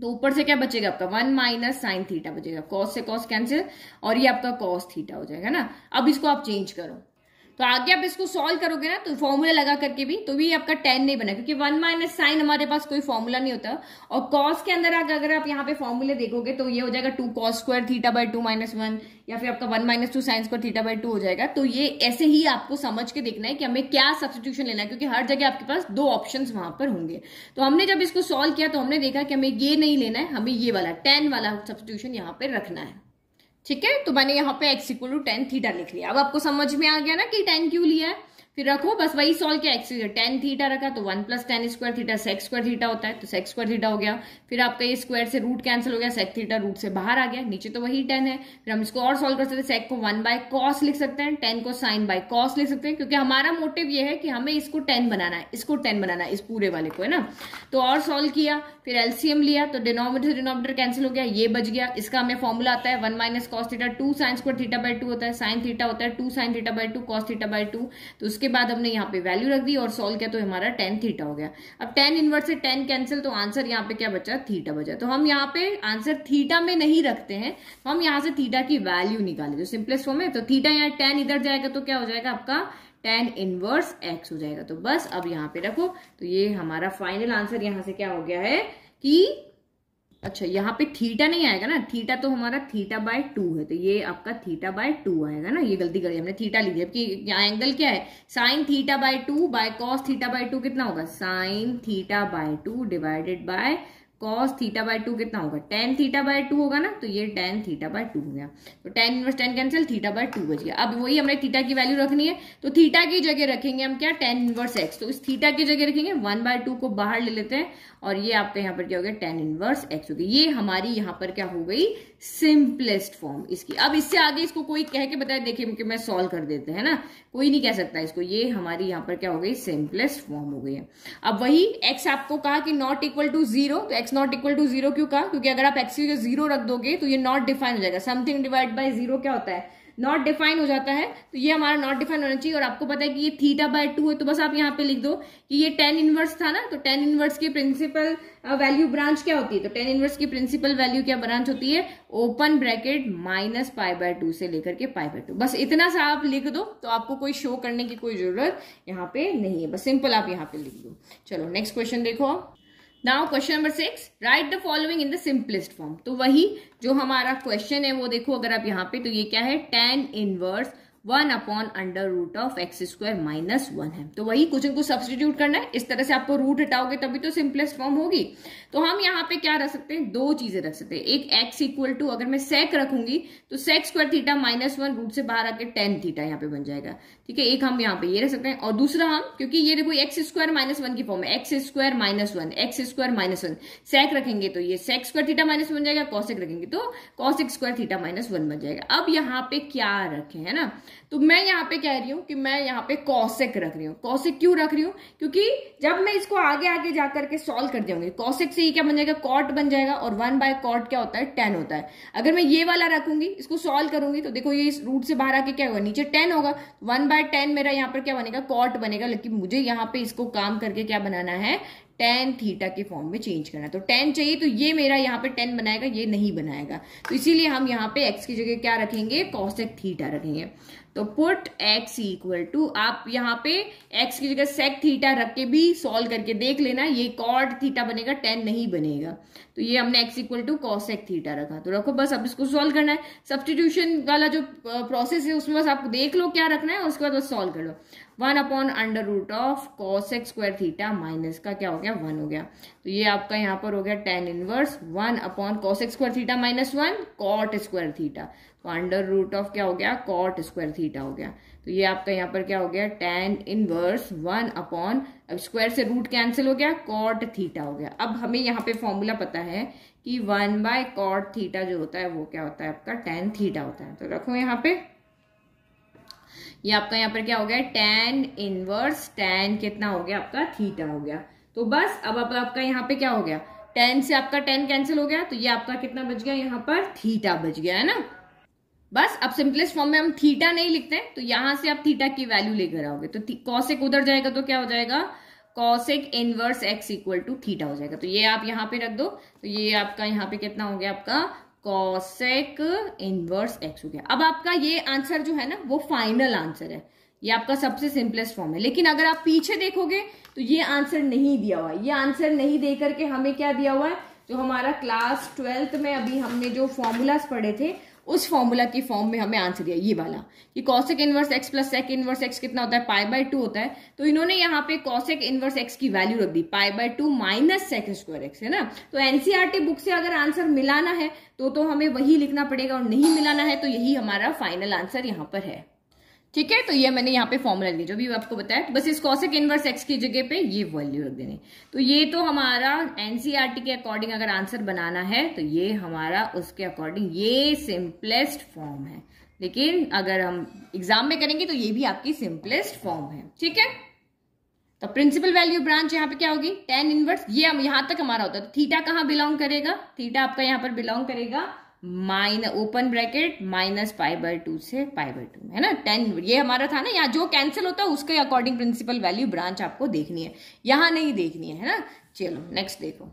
तो ऊपर से क्या बचेगा आपका? वन माइनस साइन थीटा बचेगा। कॉस से कॉस कैंसिल और ये आपका कॉस थीटा हो जाएगा ना? अब इसको आप चेंज करो। तो आगे आप इसको सॉल्व करोगे ना तो फॉर्मूला लगा करके भी तो भी आपका टेन नहीं बना क्योंकि वन माइनस साइन हमारे पास कोई फॉर्मूला नहीं होता। और कॉस के अंदर अगर आप यहाँ पे फॉर्मूले देखोगे तो ये हो जाएगा two cos square theta by two minus one या फिर आपका one minus two sine square theta by two हो जाएगा। तो ये ऐसे ही आपको समझ के देखना है कि हमें क्या सब्सटीट्यूशन लेना है, क्योंकि हर जगह आपके पास दो ऑप्शन वहाँ पर होंगे। तो हमने जब इसको सॉल्व किया तो हमने देखा कि हमें ये नहीं लेना है, हमें ये वाला टेन वाला सब्सटीट्यूशन यहाँ पे रखना है। ठीक है? तो मैंने यहाँ पे टू टेन थीटा लिख लिया। अब आपको समझ में आ गया ना कि टेन क्यों लिया है? फिर रखो, बस वही सॉल्व किया एक्स टेन थीटा रखा तो one plus tan square theta sec square theta होता है तो सेक्स स्क्वायर थीटा हो गया। फिर आपका ये स्क्वायर से रूट कैंसिल हो गया सेक थीटा रूट से बाहर आ गया, नीचे तो वही टेन है। फिर हम इसको और सॉल्व कर सकते हैं सेक को वन बाय कॉस लिख सकते हैं टेन को साइन बाय कॉस लिख सकते हैं, क्योंकि हमारा मोटिव ये है कि हमें इसको टेन बनाना है, इसको टेन बनाना है, इस पूरे वाले को, है ना? तो और सॉल्व किया, फिर एलसीएम लिया तो डिनोमीटर डिनोमीटर कैंसिल हो गया, ये बच गया। इसका हमें फॉर्मूला आता है one minus cos theta two sine square theta by two होता है साइन थीटा होता है two sine theta by two cos theta by two तो उसके बाद हमने यहाँ पे वैल्यू रख दी और सॉल्व किया तो हमारा टेन थीटा हो गया। अब टेन इनवर्स से टेन कैंसिल तो आंसर यहाँ पे क्या बचा? थीटा बचा। तो हम यहाँ पे आंसर थीटा में नहीं रखते हैं तो हम यहाँ से थीटा की वैल्यू निकाले। जो सिंपलेस्ट फॉर्म है तो थीटा यहाँ टेन इधर जाएगा तो क्या हो जाएगा? आपका टेन इनवर्स एक्स हो जाएगा। तो बस अब यहाँ पे रखो। तो ये हमारा फाइनल आंसर यहाँ से क्या हो गया है कि अच्छा यहाँ पे थीटा नहीं आएगा ना थीटा तो हमारा थीटा बाय टू है तो ये आपका थीटा बाय टू आएगा ना ये गलती करी हमने थीटा ली जबकि एंगल क्या है sine theta by two by cos theta by two कितना होगा sine theta by two divided by cos theta by two कितना होगा टेन थीटा बाय टू होगा ना तो ये टेन थीटा बाय टू हो गया तो tan inverse tan cancel theta by two बच गया अब वही हमने थीटा की वैल्यू रखनी है तो थीटा की जगह रखेंगे हम क्या टेन इनवर्स एक्स तो इस थीटा की जगह रखेंगे वन बाय टू को बाहर ले लेते हैं और ये आपका यहाँ पर क्या हो गया? टेन इनवर्स एक्स हो गया। ये हमारी यहाँ पर क्या हो गई? सिंपलेस्ट फॉर्म इसकी। अब इससे आगे इसको कोई कह के बताए, देखिए कि मैं सॉल्व कर देते हैं ना? कोई नहीं कह सकता इसको। ये हमारी यहाँ पर क्या हो गई? सिंपलेस्ट फॉर्म हो गई है। अब वही एक्स आपको कहा कि नॉट इक्वल टू ज़ीरो तो x not equal to zero क्यों कहा? क्योंकि अगर आप एक्स की ज़ीरो रख दोगे तो ये नॉट डिफाइन हो जाएगा। समथिंग डिवाइड बाय ज़ीरो क्या होता है? नॉट डिफाइन हो जाता है तो ये हमारा नॉट डिफाइन होना चाहिए। और आपको पता है कि ये थीटा बाय टू है तो बस आप यहाँ पे लिख दो कि ये टेन इनवर्स था ना तो टेन इनवर्स की प्रिंसिपल वैल्यू ब्रांच क्या होती है? तो टेन इनवर्स की प्रिंसिपल वैल्यू क्या ब्रांच होती है? Open bracket minus pi by two से लेकर के पाई बाय टू बस इतना सा आप लिख दो तो आपको कोई शो करने की कोई ज़रूरत यहाँ पे नहीं है। बस सिंपल आप यहाँ पे लिख दो। चलो नेक्स्ट क्वेश्चन देखो। Now question number six write the following in the simplest form तो वही जो हमारा क्वेश्चन है, वो देखो अगर आप यहाँ पे तो ये क्या है? Tan inverse one upon under root of x square minus one है। तो वही कुछ इनको सब्सटीट्यूट करना है। इस तरह से आपको रूट हटाओगे तभी तो सिंपलेस्ट फॉर्म होगी। तो हम यहाँ पे क्या रख सकते हैं? दो चीज़ें रख सकते हैं। एक एक्स इक्वल टू अगर मैं सेक रखूँगी तो sec square theta minus one root से बाहर आके टेन थीटा यहाँ पे बन जाएगा। ठीक है? एक हम यहाँ पे ये रख सकते हैं। और दूसरा हम, क्योंकि ये देखो एक्स स्क्वायर माइनस वन की फॉर्म है। X square minus one x square minus one sec रखेंगे तो ये सेक स्क्वायर थीटा माइनस बन जाएगा। कॉसिक रखेंगे तो cosec square theta minus one बन जाएगा। अब यहाँ पे क्या रखे, है ना? तो मैं यहाँ पे कह रही हूँ कि मैं यहाँ पे कौशिक रख रही हूँ। कौशिक क्यों रख रही हूँ? क्योंकि जब मैं इसको आगे आगे जाकर के सॉल्व कर दूँगी कौशिक से ये क्या बन जाएगा? कॉट बन जाएगा और वन बाय कॉट क्या होता है? टेन होता है। अगर मैं ये वाला रखूँगी, इसको सॉल्व करूँगी तो देखो ये इस रूट से बाहर आके क्या होगा? नीचे टेन होगा। वन बाय टेन मेरा यहाँ पर क्या बनेगा? कॉट बनेगा। लेकिन मुझे यहाँ पे इसको काम करके क्या बनाना है? टेन थीटा के फॉर्म में चेंज करना तो टेन चाहिए तो ये मेरा यहाँ पे टेन बनाएगा, ये नहीं बनाएगा। तो इसीलिए हम यहाँ पे एक्स की जगह क्या रखेंगे? कॉसेक थीटा रखेंगे। तो पुट एक्स इक्वल टू आप यहाँ पे एक्स की जगह सेक थीटा रख के भी सॉल्व करके देख लेना, ये कॉड थीटा बनेगा टेन नहीं बनेगा। तो ये हमने x equal to cosec theta रखा। तो रखो, बस अब इसको सॉल्व करना है। सब्सटीट्यूशन वाला जो प्रोसेस है, उसमें बस आप देख लो क्या रखना है उसके बाद बस सॉल्व कर लो। One upon under root of cosec square theta minus का क्या हो गया? वन हो गया। तो ये आपका यहाँ पर हो गया tan inverse one upon cosec square theta minus one cot square theta तो अंडर रूट ऑफ़ क्या हो गया? कॉट स्क्वायर थीटा हो गया। तो ये आपका यहाँ पर क्या हो गया? टेन इनवर्स वन अपॉन अब स्क्वायर से रूट कैंसिल हो गया कॉट थीटा हो गया। अब हमें यहाँ पे फॉर्मूला पता है कि वन बाय कॉट थीटा जो होता है, वो क्या होता है आपका? टेन थीटा होता है। तो रखो यहाँ पे। ये आपका यहाँ पर क्या हो गया? टेन इनवर्स टेन कितना हो गया? आपका थीटा हो गया। तो बस, अब अब आपका यहाँ पे क्या हो गया? टेन से आपका टेन कैंसिल हो गया। तो ये आपका कितना बच गया? यहाँ पर थीटा बच गया, है ना? बस, अब सिंपलेस्ट फॉर्म में हम थीटा नहीं लिखते हैं तो यहाँ से आप थीटा की वैल्यू लेकर आओगे। तो कॉसेक उधर जाएगा तो क्या हो जाएगा? Cosec inverse x equal to theta हो जाएगा। तो ये आप यहाँ पे रख दो तो ये आपका यहाँ पे कितना हो गया आपका? कॉसेक इनवर्स एक्स हो गया। अब आपका ये आंसर जो है ना, वो फाइनल आंसर है। ये आपका सबसे सिंपलेस्ट फॉर्म है। लेकिन अगर आप पीछे देखोगे तो ये आंसर नहीं दिया हुआ है। ये आंसर नहीं दे करके हमें क्या दिया हुआ है? जो हमारा क्लास ट्वेल्थ में अभी हमने जो फॉर्मूलाज पढ़े थे उस फॉर्मूला की फॉर्म में हमें आंसर दिया, ये वाला, कि cosec inverse x plus sec inverse x कितना होता है? पाई बाय टू होता है। तो इन्होंने यहाँ पे कॉसेक इनवर्स एक्स की वैल्यू रख दी pi by two minus sec square x है ना? तो एनसीआरटी बुक e से अगर आंसर मिलाना है तो तो हमें वही लिखना पड़ेगा और नहीं मिलाना है तो यही हमारा फाइनल आंसर यहाँ पर है। ठीक है? तो ये मैंने यहाँ पे फॉर्मूला लिया, जो भी आपको बताया। बस इस कॉसेक इनवर्स एक्स की जगह पे ये वैल्यू रख देने। तो ये तो हमारा एनसीईआरटी e के अकॉर्डिंग अगर आंसर बनाना है तो ये हमारा उसके अकॉर्डिंग ये सिंपलेस्ट फॉर्म है। लेकिन अगर हम एग्ज़ाम में करेंगे तो ये भी आपकी सिंपलेस्ट फॉर्म है। ठीक है? तो प्रिंसिपल वैल्यू ब्रांच यहाँ पे क्या होगी? टेन इनवर्स ये हम यहाँ तक हमारा होता है। तो थीटा कहाँ बिलोंग करेगा? थीटा आपका यहाँ पर बिलोंग करेगा। Mine open bracket minus pi by two से पाई बाय टू है ना? टेन ये हमारा था ना यहाँ जो कैंसिल होता है उसके अकॉर्डिंग प्रिंसिपल वैल्यू ब्रांच आपको देखनी है। यहाँ नहीं देखनी है, है ना? चलो नेक्स्ट देखो।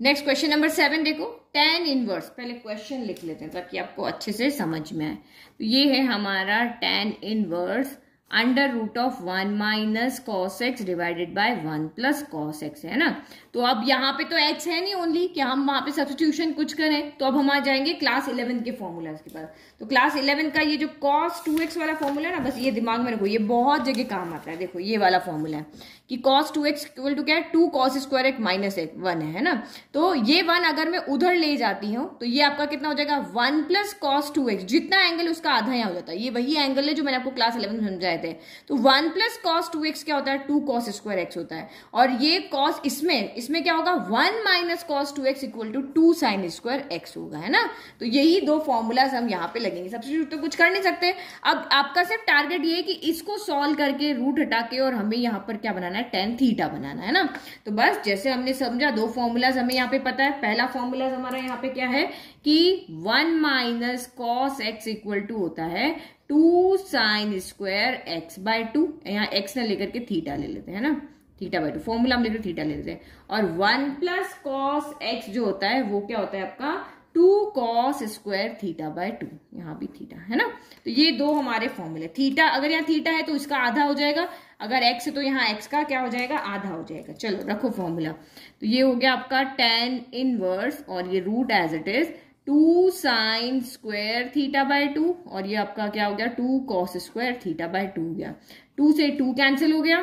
नेक्स्ट क्वेश्चन नंबर सेवन देखो। टेन इनवर्स पहले क्वेश्चन लिख लेते हैं ताकि आपको अच्छे से समझ में आए। तो ये है हमारा tan inverse under root of one minus cos x divided by one plus cos x है ना? तो अब यहाँ पे तो एक्स है नहीं ओनली कि हम वहाँ पे सब्सटीट्यूशन कुछ करें तो अब हम आ जाएँगे क्लास इलेवन के फॉर्मूलाज के पास। तो क्लास इलेवन का ये जो कॉस टू एक्स वाला फॉर्मूला है ना, बस ये दिमाग में रखो, ये बहुत जगह काम आता है। देखो, ये वाला फॉर्मूला है कि cos two x equal to क्या है? टू कॉस स्क्वायर एक माइनस एक वन है ना? तो ये वन अगर मैं उधर ले जाती हूँ तो ये आपका कितना हो जाएगा? One plus cos two x जितना एंगल उसका आधा यहाँ हो जाता है। ये वही एंगल है जो मैंने आपको क्लास इलेवन में समझाए थे। तो one plus cos two x क्या होता है? टू कॉस स्क्वायर एक्स होता है। और ये कॉस इसमें इसमें क्या होगा? One minus cos two x equal to two sine square x होगा, है ना? तो यही दो फॉर्मूलाज हम यहाँ पे लगेंगे। सबसे तो कुछ कर नहीं सकते। अब आपका सिर्फ़ टारगेट ये है कि इसको सॉल्व करके रूट हटा के और हमें यहाँ पर क्या बनाना है? टेन थीटा बनाना है ना? तो बस जैसे हमने समझा, दो फॉर्मूलाज हमें यहाँ पे पता है। पहला फॉर्मूलाज हमारा यहाँ पे क्या है कि one minus cos x equal to होता है two sine square x by two, यहाँ एक्स ने लेकर के थीटा ले लेते हैं ना, थीटा बाय टू, फॉर्मूला हम लेकर थीटा ले लेते हैं। और वन प्लस कॉस एक्स जो होता है, वो क्या होता है आपका? Two cos square theta by two, यहाँ भी थीटा, है ना? तो ये दो हमारे फॉर्मूले, थीटा अगर यहाँ थीटा है तो इसका आधा हो जाएगा, अगर एक्स है तो यहाँ एक्स का क्या हो जाएगा? आधा हो जाएगा। चलो, रखो फॉर्मूला। तो ये हो गया आपका टेन इनवर्स, और ये root as it is two sine square theta by two, और ये आपका क्या हो गया? Two cos square theta by two हो गया। टू से टू कैंसिल हो गया।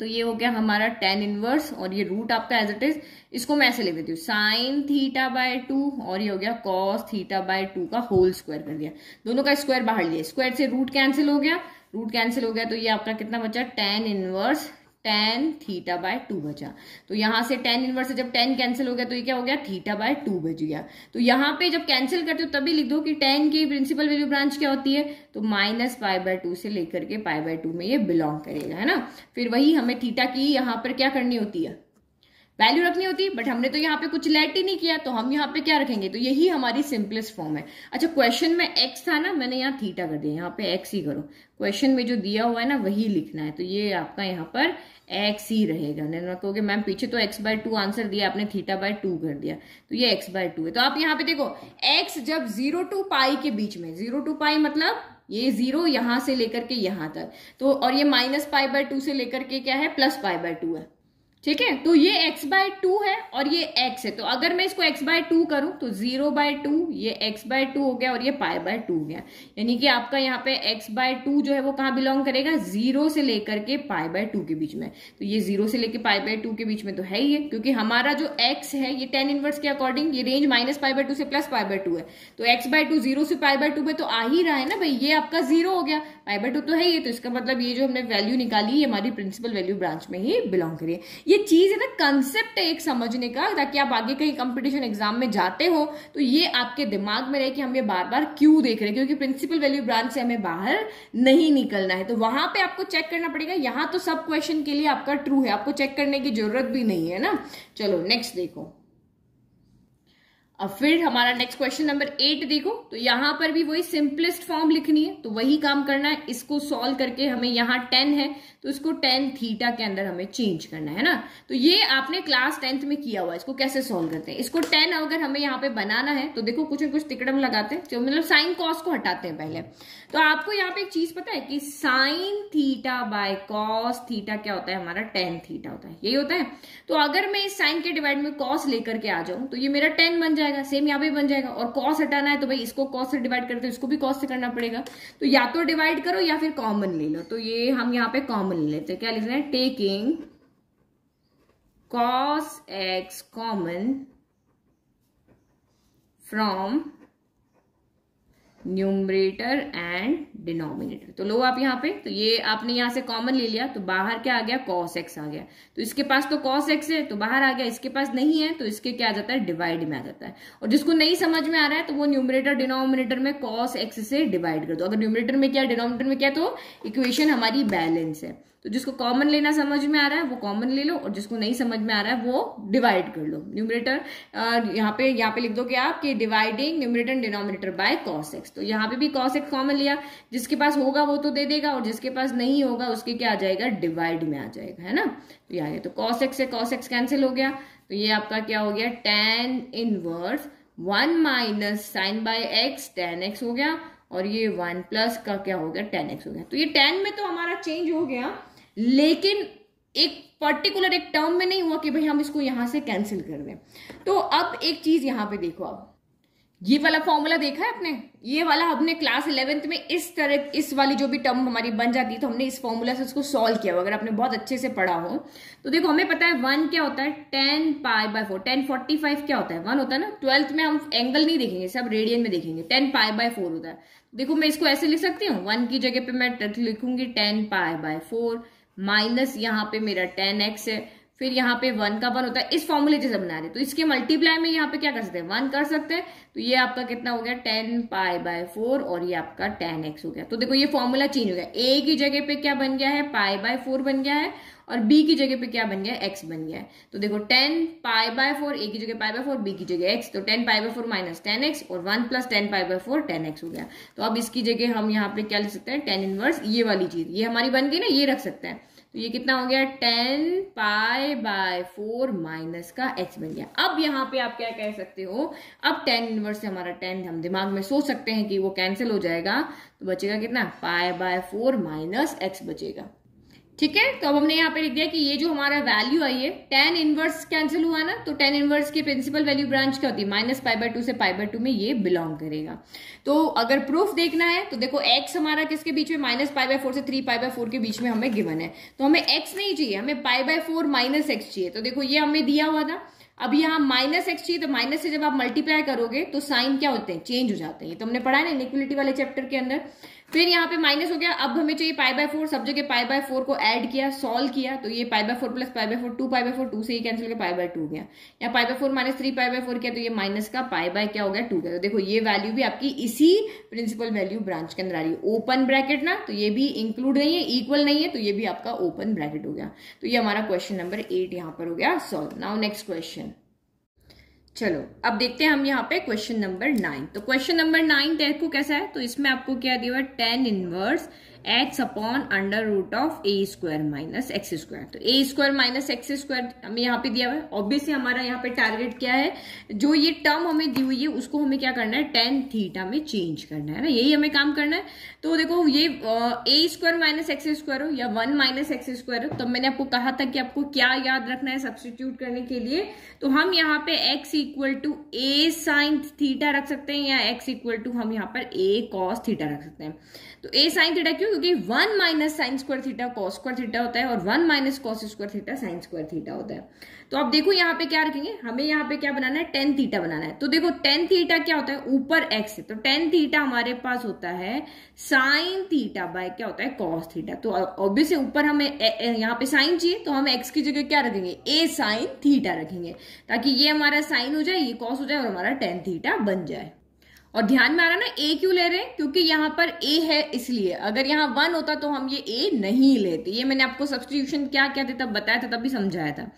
तो ये हो गया हमारा टेन इनवर्स और ये रूट आपका एज इट इज़ इसको मैं ऐसे लिख देती हूँ। साइन थीटा बाय टू, और ये हो गया कॉस थीटा बाय टू का होल स्क्वायर कर दिया। दोनों का स्क्वायर बाहर लिया स्क्वायर से रूट कैंसिल हो गया। रूट कैंसिल हो गया तो ये आपका कितना बचा? Tan inverse tan theta by two बचा। तो यहाँ से टेन इनवर्स जब टेन कैंसिल हो गया तो ये क्या हो गया? थीटा बाय टू बच गया। तो यहाँ पे जब कैंसिल करते हो, तभी लिख दो कि टेन की प्रिंसिपल वैल्यू ब्रांच क्या होती है? तो माइनस पाई बाय टू से लेकर के पाई बाय टू में ये बिलोंग करेगा, है ना? फिर वही हमें थीटा की यहाँ पर क्या करनी होती है? वैल्यू रखनी होती बट हमने तो यहाँ पे कुछ लेट ही नहीं किया तो हम यहाँ पे क्या रखेंगे? तो यही हमारी सिंपलेस्ट फॉर्म है। अच्छा क्वेश्चन में एक्स था ना, मैंने यहाँ थीटा कर दिया, यहाँ पे एक्स ही करो। क्वेश्चन में जो दिया हुआ है ना, वही लिखना है। तो ये आपका यहाँ पर एक्स ही रहेगा। नहीं कहोगे, मैम, पीछे तो एक्स बाय टू आंसर दिया, आपने थीटा बाय टू कर दिया। तो ये एक्स बाय टू है। तो आप यहाँ पे देखो, एक्स जब ज़ीरो टू पाई के बीच में, ज़ीरो टू पाई मतलब ये ज़ीरो यहाँ से लेकर के यहाँ तक। तो और ये माइनस पाई बाय टू से लेकर के क्या है? प्लस पाई बाय टू है। ठीक है तो ये x बाय टू है और ये x है तो अगर मैं इसको x बाय टू करूँ तो ज़ीरो बाय टू ये x बाय टू हो गया और ये पाई बाय टू हो गया यानी कि आपका यहाँ पे x बाय टू जो है वो कहाँ बिलोंग करेगा ज़ीरो से लेकर के पाई बाय टू के बीच में तो ये ज़ीरो से लेकर पाई बाय टू के बीच में तो है ही है क्योंकि हमारा जो x है ये टेन इनवर्स के अकॉर्डिंग ये range minus pi by two से प्लस पाई बाय टू है तो एक्स बाय टू ज़ीरो से पाई बाय टू में तो आ ही रहा है ना भाई ये आपका ज़ीरो हो गया पाई बाय टू तो है ही तो इसका मतलब ये जो हमने वैल्यू निकाली ये हमारी प्रिंसिपल वैल्यू ब्रांच में ही बिलोंग करिए ये चीज़ है ना कंसेप्ट है एक समझने का, ताकि आप आगे कहीं कंपटीशन एग्ज़ाम में जाते हो तो ये आपके दिमाग में रहे कि हम ये बार बार क्यों देख रहे हैं, क्योंकि प्रिंसिपल वैल्यू ब्रांच से हमें बाहर नहीं निकलना है। तो वहाँ पे आपको चेक करना पड़ेगा। यहाँ तो सब क्वेश्चन के लिए आपका ट्रू है, आपको चेक करने की ज़रूरत भी नहीं है ना। चलो नेक्स्ट देखो। अब फिर हमारा नेक्स्ट क्वेश्चन नंबर एट देखो। तो यहाँ पर भी वही सिंपलेस्ट फॉर्म लिखनी है। तो वही काम करना है। इसको सॉल्व करके हमें यहाँ टेन है। तो इसको टेन थीटा के अंदर हमें चेंज करना है ना? तो ये आपने क्लास टेंथ में किया हुआ है। इसको कैसे सॉल्व करते हैं? इसको टेन अगर हमें यहाँ पे बनाना है तो देखो कुछ न कुछ तिकड़म लगाते हैं। मतलब साइन कॉस को हटाते हैं पहले। तो आपको यहाँ पे एक चीज़ पता है कि sine theta by cos theta क्या होता है? हमारा टेन थीटा होता है। यही होता है। तो अगर मैं इस साइन के डिवाइड में कॉस लेकर के आ जाऊँ तो ये मेरा टेन बन जाएगा सेम यहाँ पे बन जाएगा। और कॉस हटाना है तो भाई इसको कॉस से डिवाइड करते इसको भी कॉस से करना पड़ेगा। तो या तो डिवाइड करो या फिर कॉमन ले लो। तो ये हम यहाँ पे कॉमन ले लेते हैं। क्या लिख रहे हैं? Taking cos x common from numerator and denominator. तो लो आप यहाँ पे तो ये आपने यहाँ से कॉमन ले लिया तो बाहर क्या आ गया? कॉस एक्स आ गया। तो इसके पास तो कॉस एक्स है तो बाहर आ गया, इसके पास नहीं है तो इसके क्या आ जाता है? डिवाइड में आ जाता है। और जिसको नहीं समझ में आ रहा है तो वो न्यूमरेटर डिनोमिनेटर में कॉस एक्स से डिवाइड कर दो। अगर न्यूमरेटर में क्या डिनोमिनेटर में क्या तो इक्वेशन हमारी बैलेंस है। तो जिसको कॉमन लेना समझ में आ रहा है, वो कॉमन ले लो, और जिसको नहीं समझ में आ रहा है, वो डिवाइड कर लो. न्यूमरेटर यहाँ पे यहाँ पे लिख दो क्या कि dividing numerator denominator by cos x तो यहाँ पे भी कॉस एक्स कॉमन लिया. जिसके पास होगा वो तो दे देगा, और जिसके पास नहीं होगा उसके क्या आ जाएगा? डिवाइड में आ जाएगा, है ना? तो यहाँ तो कॉस एक्स से कॉस एक्स कैंसिल हो गया. तो ये आपका क्या हो गया? Tan inverse one minus sine by x tan x हो गया. और ये वन प्लस का क्या हो गया? टेन एक्स हो गया. तो ये टेन में तो हमारा चेंज हो गया. लेकिन एक पर्टिकुलर एक टर्म में नहीं हुआ कि भाई हम इसको यहाँ से कैंसिल कर दें। तो अब एक चीज़ यहाँ पे देखो अब। ये वाला फॉर्मूला देखा है आपने? ये वाला हमने क्लास इलेवेंथ में इस तरह, इस वाली जो भी टर्म हमारी बन जाती है तो हमने इस फॉर्मूला से उसको सॉल्व किया अगर आपने बहुत अच्छे से पढ़ा हो। तो देखो, हमें पता है वन क्या होता है? Tan pi by four tan forty five क्या होता है? वन होता है ना? ट्वेल्थ में हम एंगल नहीं देखेंगे, सब रेडियन में देखेंगे। टेन पाई बाय फोर होता है। देखो, मैं इसको ऐसे लिख सकती हूँ? वन की जगह पे मैं लिखूँगी tan pi by four minus यहाँ पे मेरा टेन एक्स है, फिर यहाँ पे वन का वन होता है, इस फॉर्मूले जैसे बना रहे तो इसके मल्टीप्लाई में यहाँ पे क्या कर सकते हैं? वन कर सकते हैं। तो ये आपका कितना हो गया? टेन पाई बाय फोर, और ये आपका टेन एक्स हो गया। तो देखो ये फॉर्मूला चेंज हो गया। ए की जगह पे क्या बन गया है? पाई बाय फोर बन गया है, और बी की जगह पे क्या बन गया? एक्स बन गया है। तो देखो tan pi by four a की जगह पाई बाय फोर बी की जगह एक्स तो tan pi by four minus tan x और one plus tan pi by four, tan x हो गया। तो अब इसकी जगह हम यहाँ पे क्या लिख सकते हैं? टेन इनवर्स ये वाली चीज़। ये हमारी बन गई ना? ये रख सकते हैं। तो ये कितना हो गया? Tan pi by four minus का एच बन गया। अब यहाँ पे आप क्या कह सकते हो? अब टेन इनवर्स से हमारा टेन हम दिमाग में सोच सकते हैं कि वो कैंसिल हो जाएगा। तो बचेगा कितना? Pi by four minus x बचेगा। ठीक है? तो अब हमने यहाँ पे लिख दिया कि ये जो हमारा वैल्यू आई है टेन इनवर्स कैंसिल हुआ ना तो टेन इनवर्स की प्रिंसिपल वैल्यू ब्रांच क्या होती है? माइनस पाई बाय टू से पाई बाय टू में ये बिलोंग करेगा। तो अगर प्रूफ देखना है तो देखो एक्स हमारा किसके बीच में? माइनस पाई बाय फोर से थ्री पाई बाय फोर के बीच में हमें गिवन है। तो हमें एक्स नहीं चाहिए, हमें pi by four minus x चाहिए। तो देखो ये हमें दिया हुआ था। अब यहाँ माइनस एक्स चाहिए तो माइनस से जब आप मल्टीप्लाई करोगे तो साइन क्या होते हैं? चेंज हो जाते हैं। तो हमने पढ़ा है ना इनिक्वलिटी वाले चैप्टर के अंदर। फिर यहाँ पे माइनस हो गया। अब हमें चाहिए पाई बाय फोर सब जगह पाई बाय फोर को ऐड किया सॉल्व किया तो ये pi by four plus pi by four two pi by four two से ही कैंसिल किया पाई बाय टू गया। या pi by four minus three pi by four किया तो ये माइनस का पाई बाय क्या हो गया टू गया। तो देखो, ये वैल्यू भी आपकी इसी प्रिंसिपल वैल्यू ब्रांच के अंदर आ रही है। ओपन ब्रैकेट ना तो ये भी इंक्लूड नहीं है इक्वल नहीं है तो ये भी आपका ओपन ब्रैकेट हो गया। तो ये हमारा क्वेश्चन नंबर एट यहाँ पर हो गया सॉल्व नाउ नेक्स्ट क्वेश्चन चलो, अब देखते हैं हम यहाँ पे क्वेश्चन नंबर नाइन तो क्वेश्चन नंबर नाइन देखो कैसा है? तो इसमें आपको क्या दिया हुआ tan inverse x upon under root of a square minus x square तो a square minus x square हमें यहाँ पे दिया हुआ है। ऑब्वियसली हमारा यहाँ पे टारगेट क्या है? जो ये टर्म हमें दी हुई है, उसको हमें क्या करना है? टेन थीटा में चेंज करना है ना? यही हमें काम करना है। तो देखो, ये a square minus x square हो या वन माइनस एक्स स्क्वायर हो तो मैंने आपको कहा था कि आपको क्या याद रखना है सब्सटीट्यूट करने के लिए। तो हम यहाँ पे x equal to a sine theta रख सकते हैं या एक्स इक्वल टू हम यहाँ पर ए कॉस थीटा रख सकते हैं। तो ए साइन थीटा क्यों? क्योंकि one minus sine square theta cos square theta होता है और one minus cos square theta sine square theta होता है। तो आप देखो यहाँ पे क्या रखेंगे? हमें यहाँ पे क्या बनाना है? टेन थीटा बनाना है। तो देखो टेन थीटा क्या होता है? ऊपर एक्स है। तो टेन थीटा हमारे पास होता है साइन थीटा बाय क्या होता है? कॉस थीटा तो ऑब्वियसली ऊपर हमें यहाँ पे साइन चाहिए तो हम एक्स की जगह क्या रखेंगे? ए साइन थीटा रखेंगे। ताकि ये हमारा साइन हो जाए, ये कॉस हो जाए और हमारा टेन थीटा बन जाए। और ध्यान में आ रहा ना ए क्यों ले रहे हैं? क्योंकि यहाँ पर ए है इसलिए। अगर यहाँ वन होता तो हम ये ए नहीं लेते। ये मैंने आपको सब्सटीट्यूशन क्या क्या थे तब बताया था, तभी समझाया था।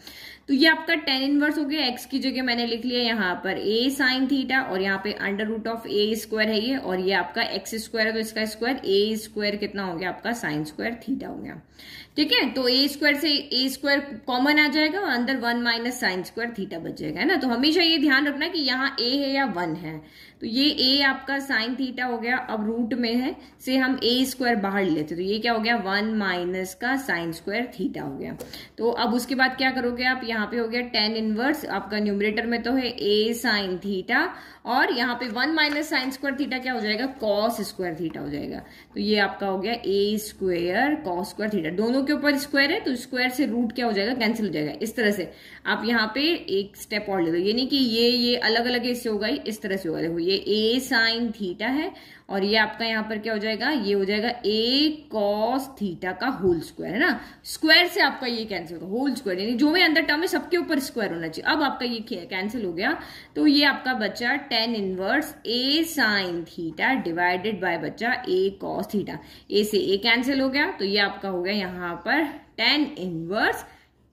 तो ये आपका टेन इनवर्स हो गया। एक्स की जगह मैंने लिख लिया, यहाँ पर ए साइन थीटा और यहाँ पे under root of a square है ये, और ये आपका एक्स स्क्वायर है तो इसका स्क्वायर ए स्क्वायर कितना हो गया? आपका साइन स्क्वायर थीटा हो गया। ठीक है? तो ए स्क्वायर से ए स्क्वायर कॉमन आ जाएगा और अंदर one minus sine square theta बच जाएगा, है ना? तो हमेशा ये ध्यान रखना कि यहाँ ए है या वन है। तो ये ए आपका साइन थीटा हो गया, अब रूट में है, से हम ए स्क्वायर बाहर लेते तो ये क्या हो गया? वन माइनस का साइन स्क्वायर थीटा हो गया। तो अब उसके बाद क्या करोगे आप? यहाँ पे हो गया टेन इनवर्स आपका न्यूमरेटर में तो है ए साइन थीटा और यहाँ पे one minus sine square theta क्या हो जाएगा? कॉस स्क्वायर थीटा हो जाएगा। तो ये आपका हो गया a square cos square theta. दोनों के ऊपर स्क्वायर है तो स्क्वायर से रूट क्या हो जाएगा? कैंसिल हो जाएगा। इस तरह से आप यहाँ पे एक स्टेप और ले दो ये नहीं कि ये ये अलग अलग इससे होगा इस तरह से होगा देखो, ये ए साइन थीटा है और ये आपका यहाँ पर क्या हो जाएगा? ये हो जाएगा ए कॉस थीटा का होल स्क्वायर है ना? स्क्वायर से आपका ये कैंसिल होगा होल स्क्वायर यानी जो भी अंदर टर्म है, सबके ऊपर स्क्वायर होना चाहिए। अब आपका ये कैंसिल हो गया तो ये आपका बच्चा tan inverse a sine theta divided by बच्चा ए कॉस थीटा ए से ए कैंसिल हो गया तो ये आपका हो गया यहाँ पर टेन इनवर्स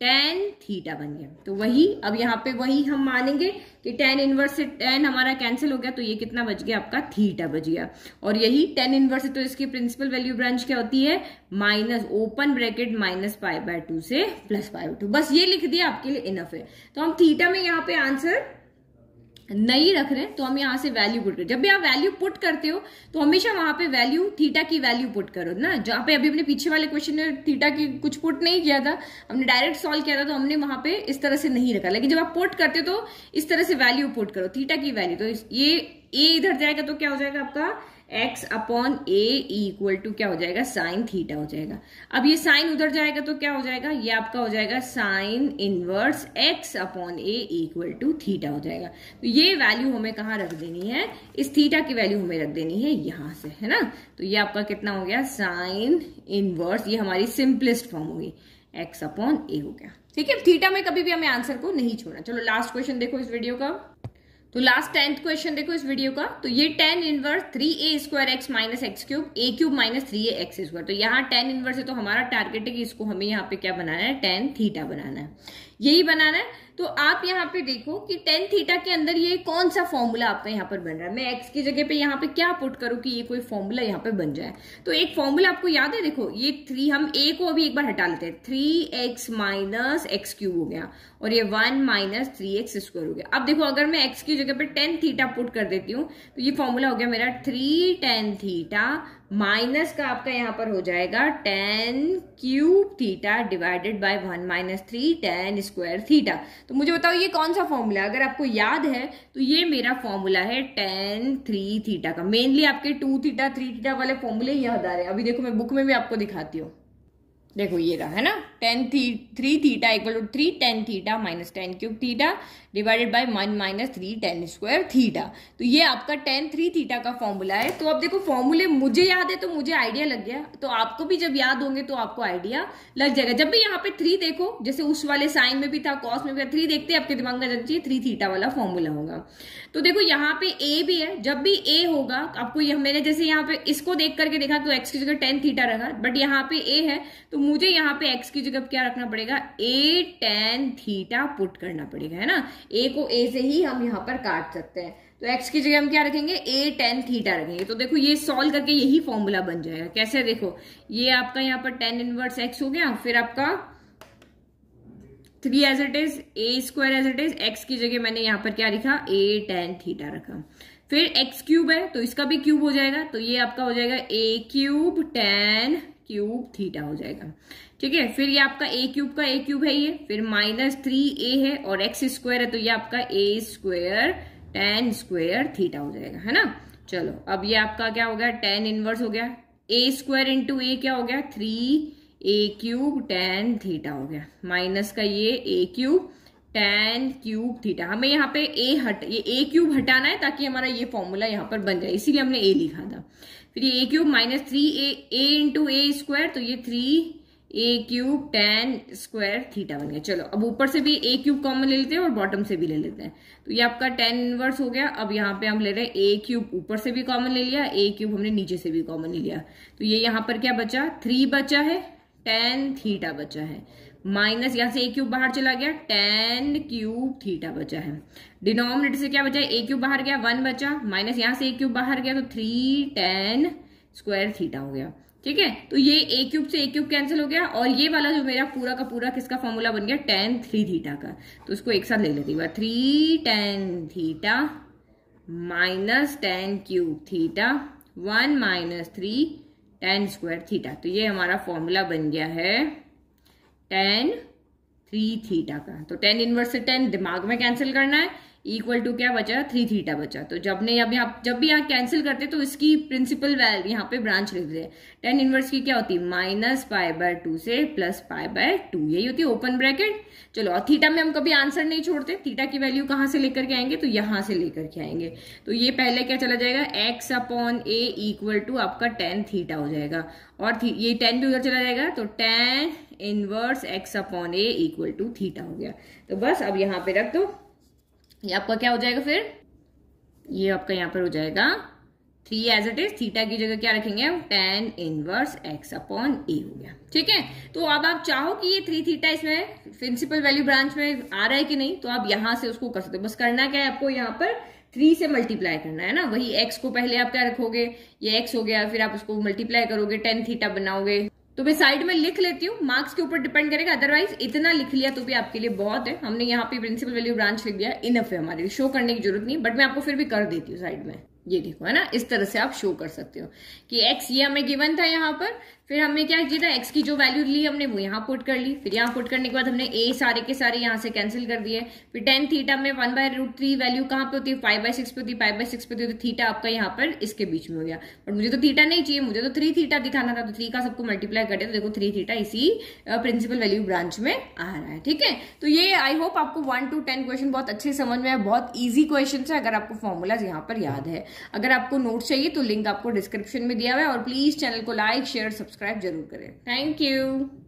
टेन थीटा बन गया। तो वही, अब यहाँ पे वही हम मानेंगे कि टेन इनवर्स से टेन हमारा कैंसिल हो गया तो ये कितना बच गया? आपका थीटा बच गया। और यही टेन इनवर्स से तो इसकी प्रिंसिपल वैल्यू ब्रांच क्या होती है? Minus open bracket minus pi by two से प्लस पाई बाय टू बस ये लिख दिया, आपके लिए इनफ है। तो हम थीटा में यहाँ पे आंसर नहीं रख रहे हैं तो हम यहाँ से वैल्यू पुट करें, जब भी आप वैल्यू पुट करते हो तो हमेशा वहाँ पे वैल्यू थीटा की वैल्यू पुट करो, ना? जहाँ पे अभी अपने पीछे वाले क्वेश्चन में थीटा की कुछ पुट नहीं किया था, हमने डायरेक्ट सॉल्व किया था तो हमने वहाँ पे इस तरह से नहीं रखा। लेकिन जब आप पुट करते हो तो इस तरह से वैल्यू पुट करो थीटा की वैल्यू तो ये ए इधर जाएगा तो क्या हो जाएगा आपका? X upon a equal to क्या हो जाएगा? साइन थीटा हो जाएगा। अब ये साइन उधर जाएगा तो क्या हो जाएगा? ये आपका हो जाएगा sine inverse x upon a equal to theta हो जाएगा। तो ये वैल्यू हमें कहाँ रख देनी है? इस थीटा की वैल्यू हमें रख देनी है यहाँ से, है ना? तो ये आपका कितना हो गया? साइन इनवर्स, ये हमारी सिंपलेस्ट फॉर्म होगी। एक्स अपॉन ए हो गया। ठीक है? थीटा में कभी भी हमें आंसर को नहीं छोड़ना। चलो लास्ट क्वेश्चन देखो इस वीडियो का। तो लास्ट टेंथ क्वेश्चन देखो इस वीडियो का। तो ये tan inverse three a square x minus x cube a cube minus three a x square तो यहाँ टेन इनवर्स है तो हमारा टारगेट है कि इसको हमें यहाँ पे क्या बनाना है? टेन थीटा बनाना है। यही बनाना है। तो आप यहाँ पे देखो कि टेन थीटा के अंदर ये कौन सा फॉर्मूला आपका यहाँ पर बन रहा है? मैं एक्स की जगह पे यहाँ पे क्या पुट करूँ कि ये कोई फॉर्मूला यहाँ पे बन जाए? तो एक फॉर्मूला आपको याद है? देखो, ये थ्री हम ए को अभी एक बार हटा लेते हैं। Three x minus x cube हो गया और ये one minus three x square हो गया। अब देखो, अगर मैं एक्स की जगह पे टेन थीटा पुट कर देती हूँ तो ये फॉर्मूला हो गया मेरा थ्री टेन थीटा माइनस का आपका यहाँ पर हो जाएगा tan cube theta divided by one minus three tan square theta तो मुझे बताओ ये कौन सा फॉर्मूला अगर आपको याद है तो ये मेरा फॉर्मूला है टेन थ्री थीटा का. मेनली आपके टू थीटा थ्री थीटा वाले फॉर्मूले याद आ रहे हैं. अभी देखो मैं बुक में भी आपको दिखाती हूँ. देखो ये रहा, है ना? टेन थी three theta equal to three tan theta minus tan cube theta divided by one minus three tan square theta तो ये आपका टेन थ्री थीटा का फॉर्मूला है। तो अब देखो फॉर्मूले मुझे याद है तो मुझे आइडिया लग गया। तो आपको भी जब याद होंगे तो आपको आइडिया लग जाएगा। जब भी यहाँ पे थ्री देखो, जैसे उस वाले साइन में भी था कॉस में भी था थ्री देखते आपके दिमाग में चाहिए थ्री थीटा वाला फॉर्मूला होगा। तो देखो, यहाँ पे ए भी है। जब भी ए होगा, आपको यह, मैंने जैसे यहाँ पे इसको देख करके देखा तो एक्स की जगह टेन थीटा रखा बट यहाँ पे ए है तो मुझे यहाँ पे एक्स की जगह क्या रखना पड़ेगा? ए टेन थीटा पुट करना पड़ेगा, है ना? ए को ए से ही हम यहाँ पर काट सकते हैं। तो x की जगह हम क्या रखेंगे? ए टेन थीटा रखेंगे। तो देखो, ये सॉल्व करके यही फॉर्मूला बन जाएगा। कैसे देखो? ये आपका यहाँ पर टेन इनवर्स एक्स हो गया, फिर आपका three as it is a square as it is x की जगह मैंने यहाँ पर क्या लिखा? ए टेन थीटा रखा। फिर एक्स क्यूब है तो इसका भी क्यूब हो जाएगा। तो ये आपका हो जाएगा a cube tan cube theta हो जाएगा। ठीक है? फिर ये आपका ए क्यूब का ए क्यूब है ये। फिर माइनस थ्री ए है और एक्स स्क्वायर है तो ये आपका a square tan square theta हो जाएगा, है ना? चलो, अब ये आपका क्या हो गया? टेन इनवर्स हो गया। ए स्क्वायर इंटू ए क्या हो गया? Three a cube tan theta हो गया। माइनस का ये a cube tan cube theta हमें यहाँ पे ए हट, ये ए क्यूब हटाना है ताकि हमारा ये फॉर्मूला यहाँ पर बन जाए। इसीलिए हमने ए लिखा था। फिर ये a cube minus three a a into a square तो ये three a cube tan square theta बन गया। चलो, अब ऊपर से भी ए क्यूब कॉमन ले लेते हैं और बॉटम से भी ले लेते हैं। तो ये आपका टेन इनवर्स हो गया। अब यहाँ पे हम ले रहे हैं ए क्यूब ऊपर से भी कॉमन ले लिया ए क्यूब हमने नीचे से भी कॉमन ले लिया। तो ये यहाँ पर क्या बचा? थ्री बचा है टेन थीटा बचा है। माइनस यहाँ से ए क्यूब बाहर चला गया टेन क्यूब थीटा बचा है। डिनोमिनेटर से क्या बचा? है ए क्यूब बाहर गया वन बचा। माइनस यहाँ से ए क्यूब बाहर गया तो थ्री टेन स्क्वायर थीटा हो गया। ठीक है? तो ये ए क्यूब से ए क्यूब कैंसिल हो गया और ये वाला जो मेरा पूरा का पूरा किसका फॉर्मूला बन गया? टेन थ्री थीटा का। तो उसको एक साथ ले लेती हूँ। Three tan theta minus tan cube theta one minus three tan square theta तो ये हमारा फॉर्मूला बन गया है टेन थ्री थीटा का। तो टेन इनवर्स से टेन दिमाग में कैंसिल करना है। इक्वल टू क्या बचा? थ्री थीटा बचा। तो जब ने अब यहाँ जब भी यहाँ कैंसिल करते तो इसकी प्रिंसिपल वैल्यू यहाँ पे ब्रांच लिख दे। टेन इनवर्स की क्या होती? है माइनस पाई बाय टू से प्लस पाई बाय टू यही होती है ओपन ब्रैकेट चलो और थीटा में हम कभी आंसर नहीं छोड़ते। थीटा की वैल्यू कहाँ से लेकर के आएँगे? तो यहाँ से लेकर के आएँगे। तो ये पहले क्या चला जाएगा? X upon a equal to आपका टेन थीटा हो जाएगा। और ये टेन भी उधर चला जाएगा। तो tan inverse x upon a equal to theta हो गया। तो बस अब यहाँ पे रख दो। ये आपका क्या हो जाएगा फिर? ये आपका यहाँ पर हो जाएगा। Three as it is theta की जगह क्या रखेंगे tan inverse x upon a हो गया। ठीक है? तो अब आप चाहो कि ये थ्री थीटा इसमें प्रिंसिपल वैल्यू ब्रांच में आ रहा है कि नहीं तो आप यहाँ से उसको कर सकते हो। बस करना क्या है आपको यहाँ पर? थ्री से मल्टीप्लाई करना है ना? वही एक्स को पहले आप क्या रखोगे? ये एक्स हो गया, फिर आप उसको मल्टीप्लाई करोगे टेन थीटा बनाओगे। तो मैं साइड में लिख लेती हूँ। मार्क्स के ऊपर डिपेंड करेगा अदरवाइज़ इतना लिख लिया तो भी आपके लिए बहुत है। हमने यहाँ पे प्रिंसिपल वैल्यू ब्रांच लिख दिया इनफ है हमारे लिए। शो करने की ज़रूरत नहीं बट मैं आपको फिर भी कर देती हूँ साइड में। ये देखो, है ना? इस तरह से आप शो कर सकते हो कि एक्स ये हमें गिवन था यहाँ पर फिर हमने क्या किया था? एक्स की जो वैल्यू ली हमने, वो यहाँ पुट कर ली। फिर यहाँ पुट करने के बाद हमने ए सारे के सारे यहाँ से कैंसिल कर दिए। फिर टेन थीटा में one by root three value कहाँ पे होती है? फाइव बाय सिक्स पे होती है। फाइव बाय सिक्स पे होती है। तो थीटा आपका यहाँ पर इसके बीच में हो गया। बट मुझे तो थीटा नहीं चाहिए। मुझे तो थ्री थीटा दिखाना था। तो थ्री का सबको मल्टीप्लाई करते तो देखो थ्री थीटा इसी प्रिंसिपल वैल्यू ब्रांच में आ रहा है। ठीक है? तो ये आई होप आपको वन टू टेन क्वेश्चन बहुत अच्छे समझ में आए बहुत ईजी क्वेश्चन है। अगर आपको फॉर्मूलाज यहाँ पर याद है। अगर आपको नोट चाहिए तो लिंक आपको डिस्क्रिप्शन में दिया हुआ है। और प्लीज़ चैनल को लाइक शेयर सब्सक्राइब सब्सक्राइब ज़रूर करें। Thank you.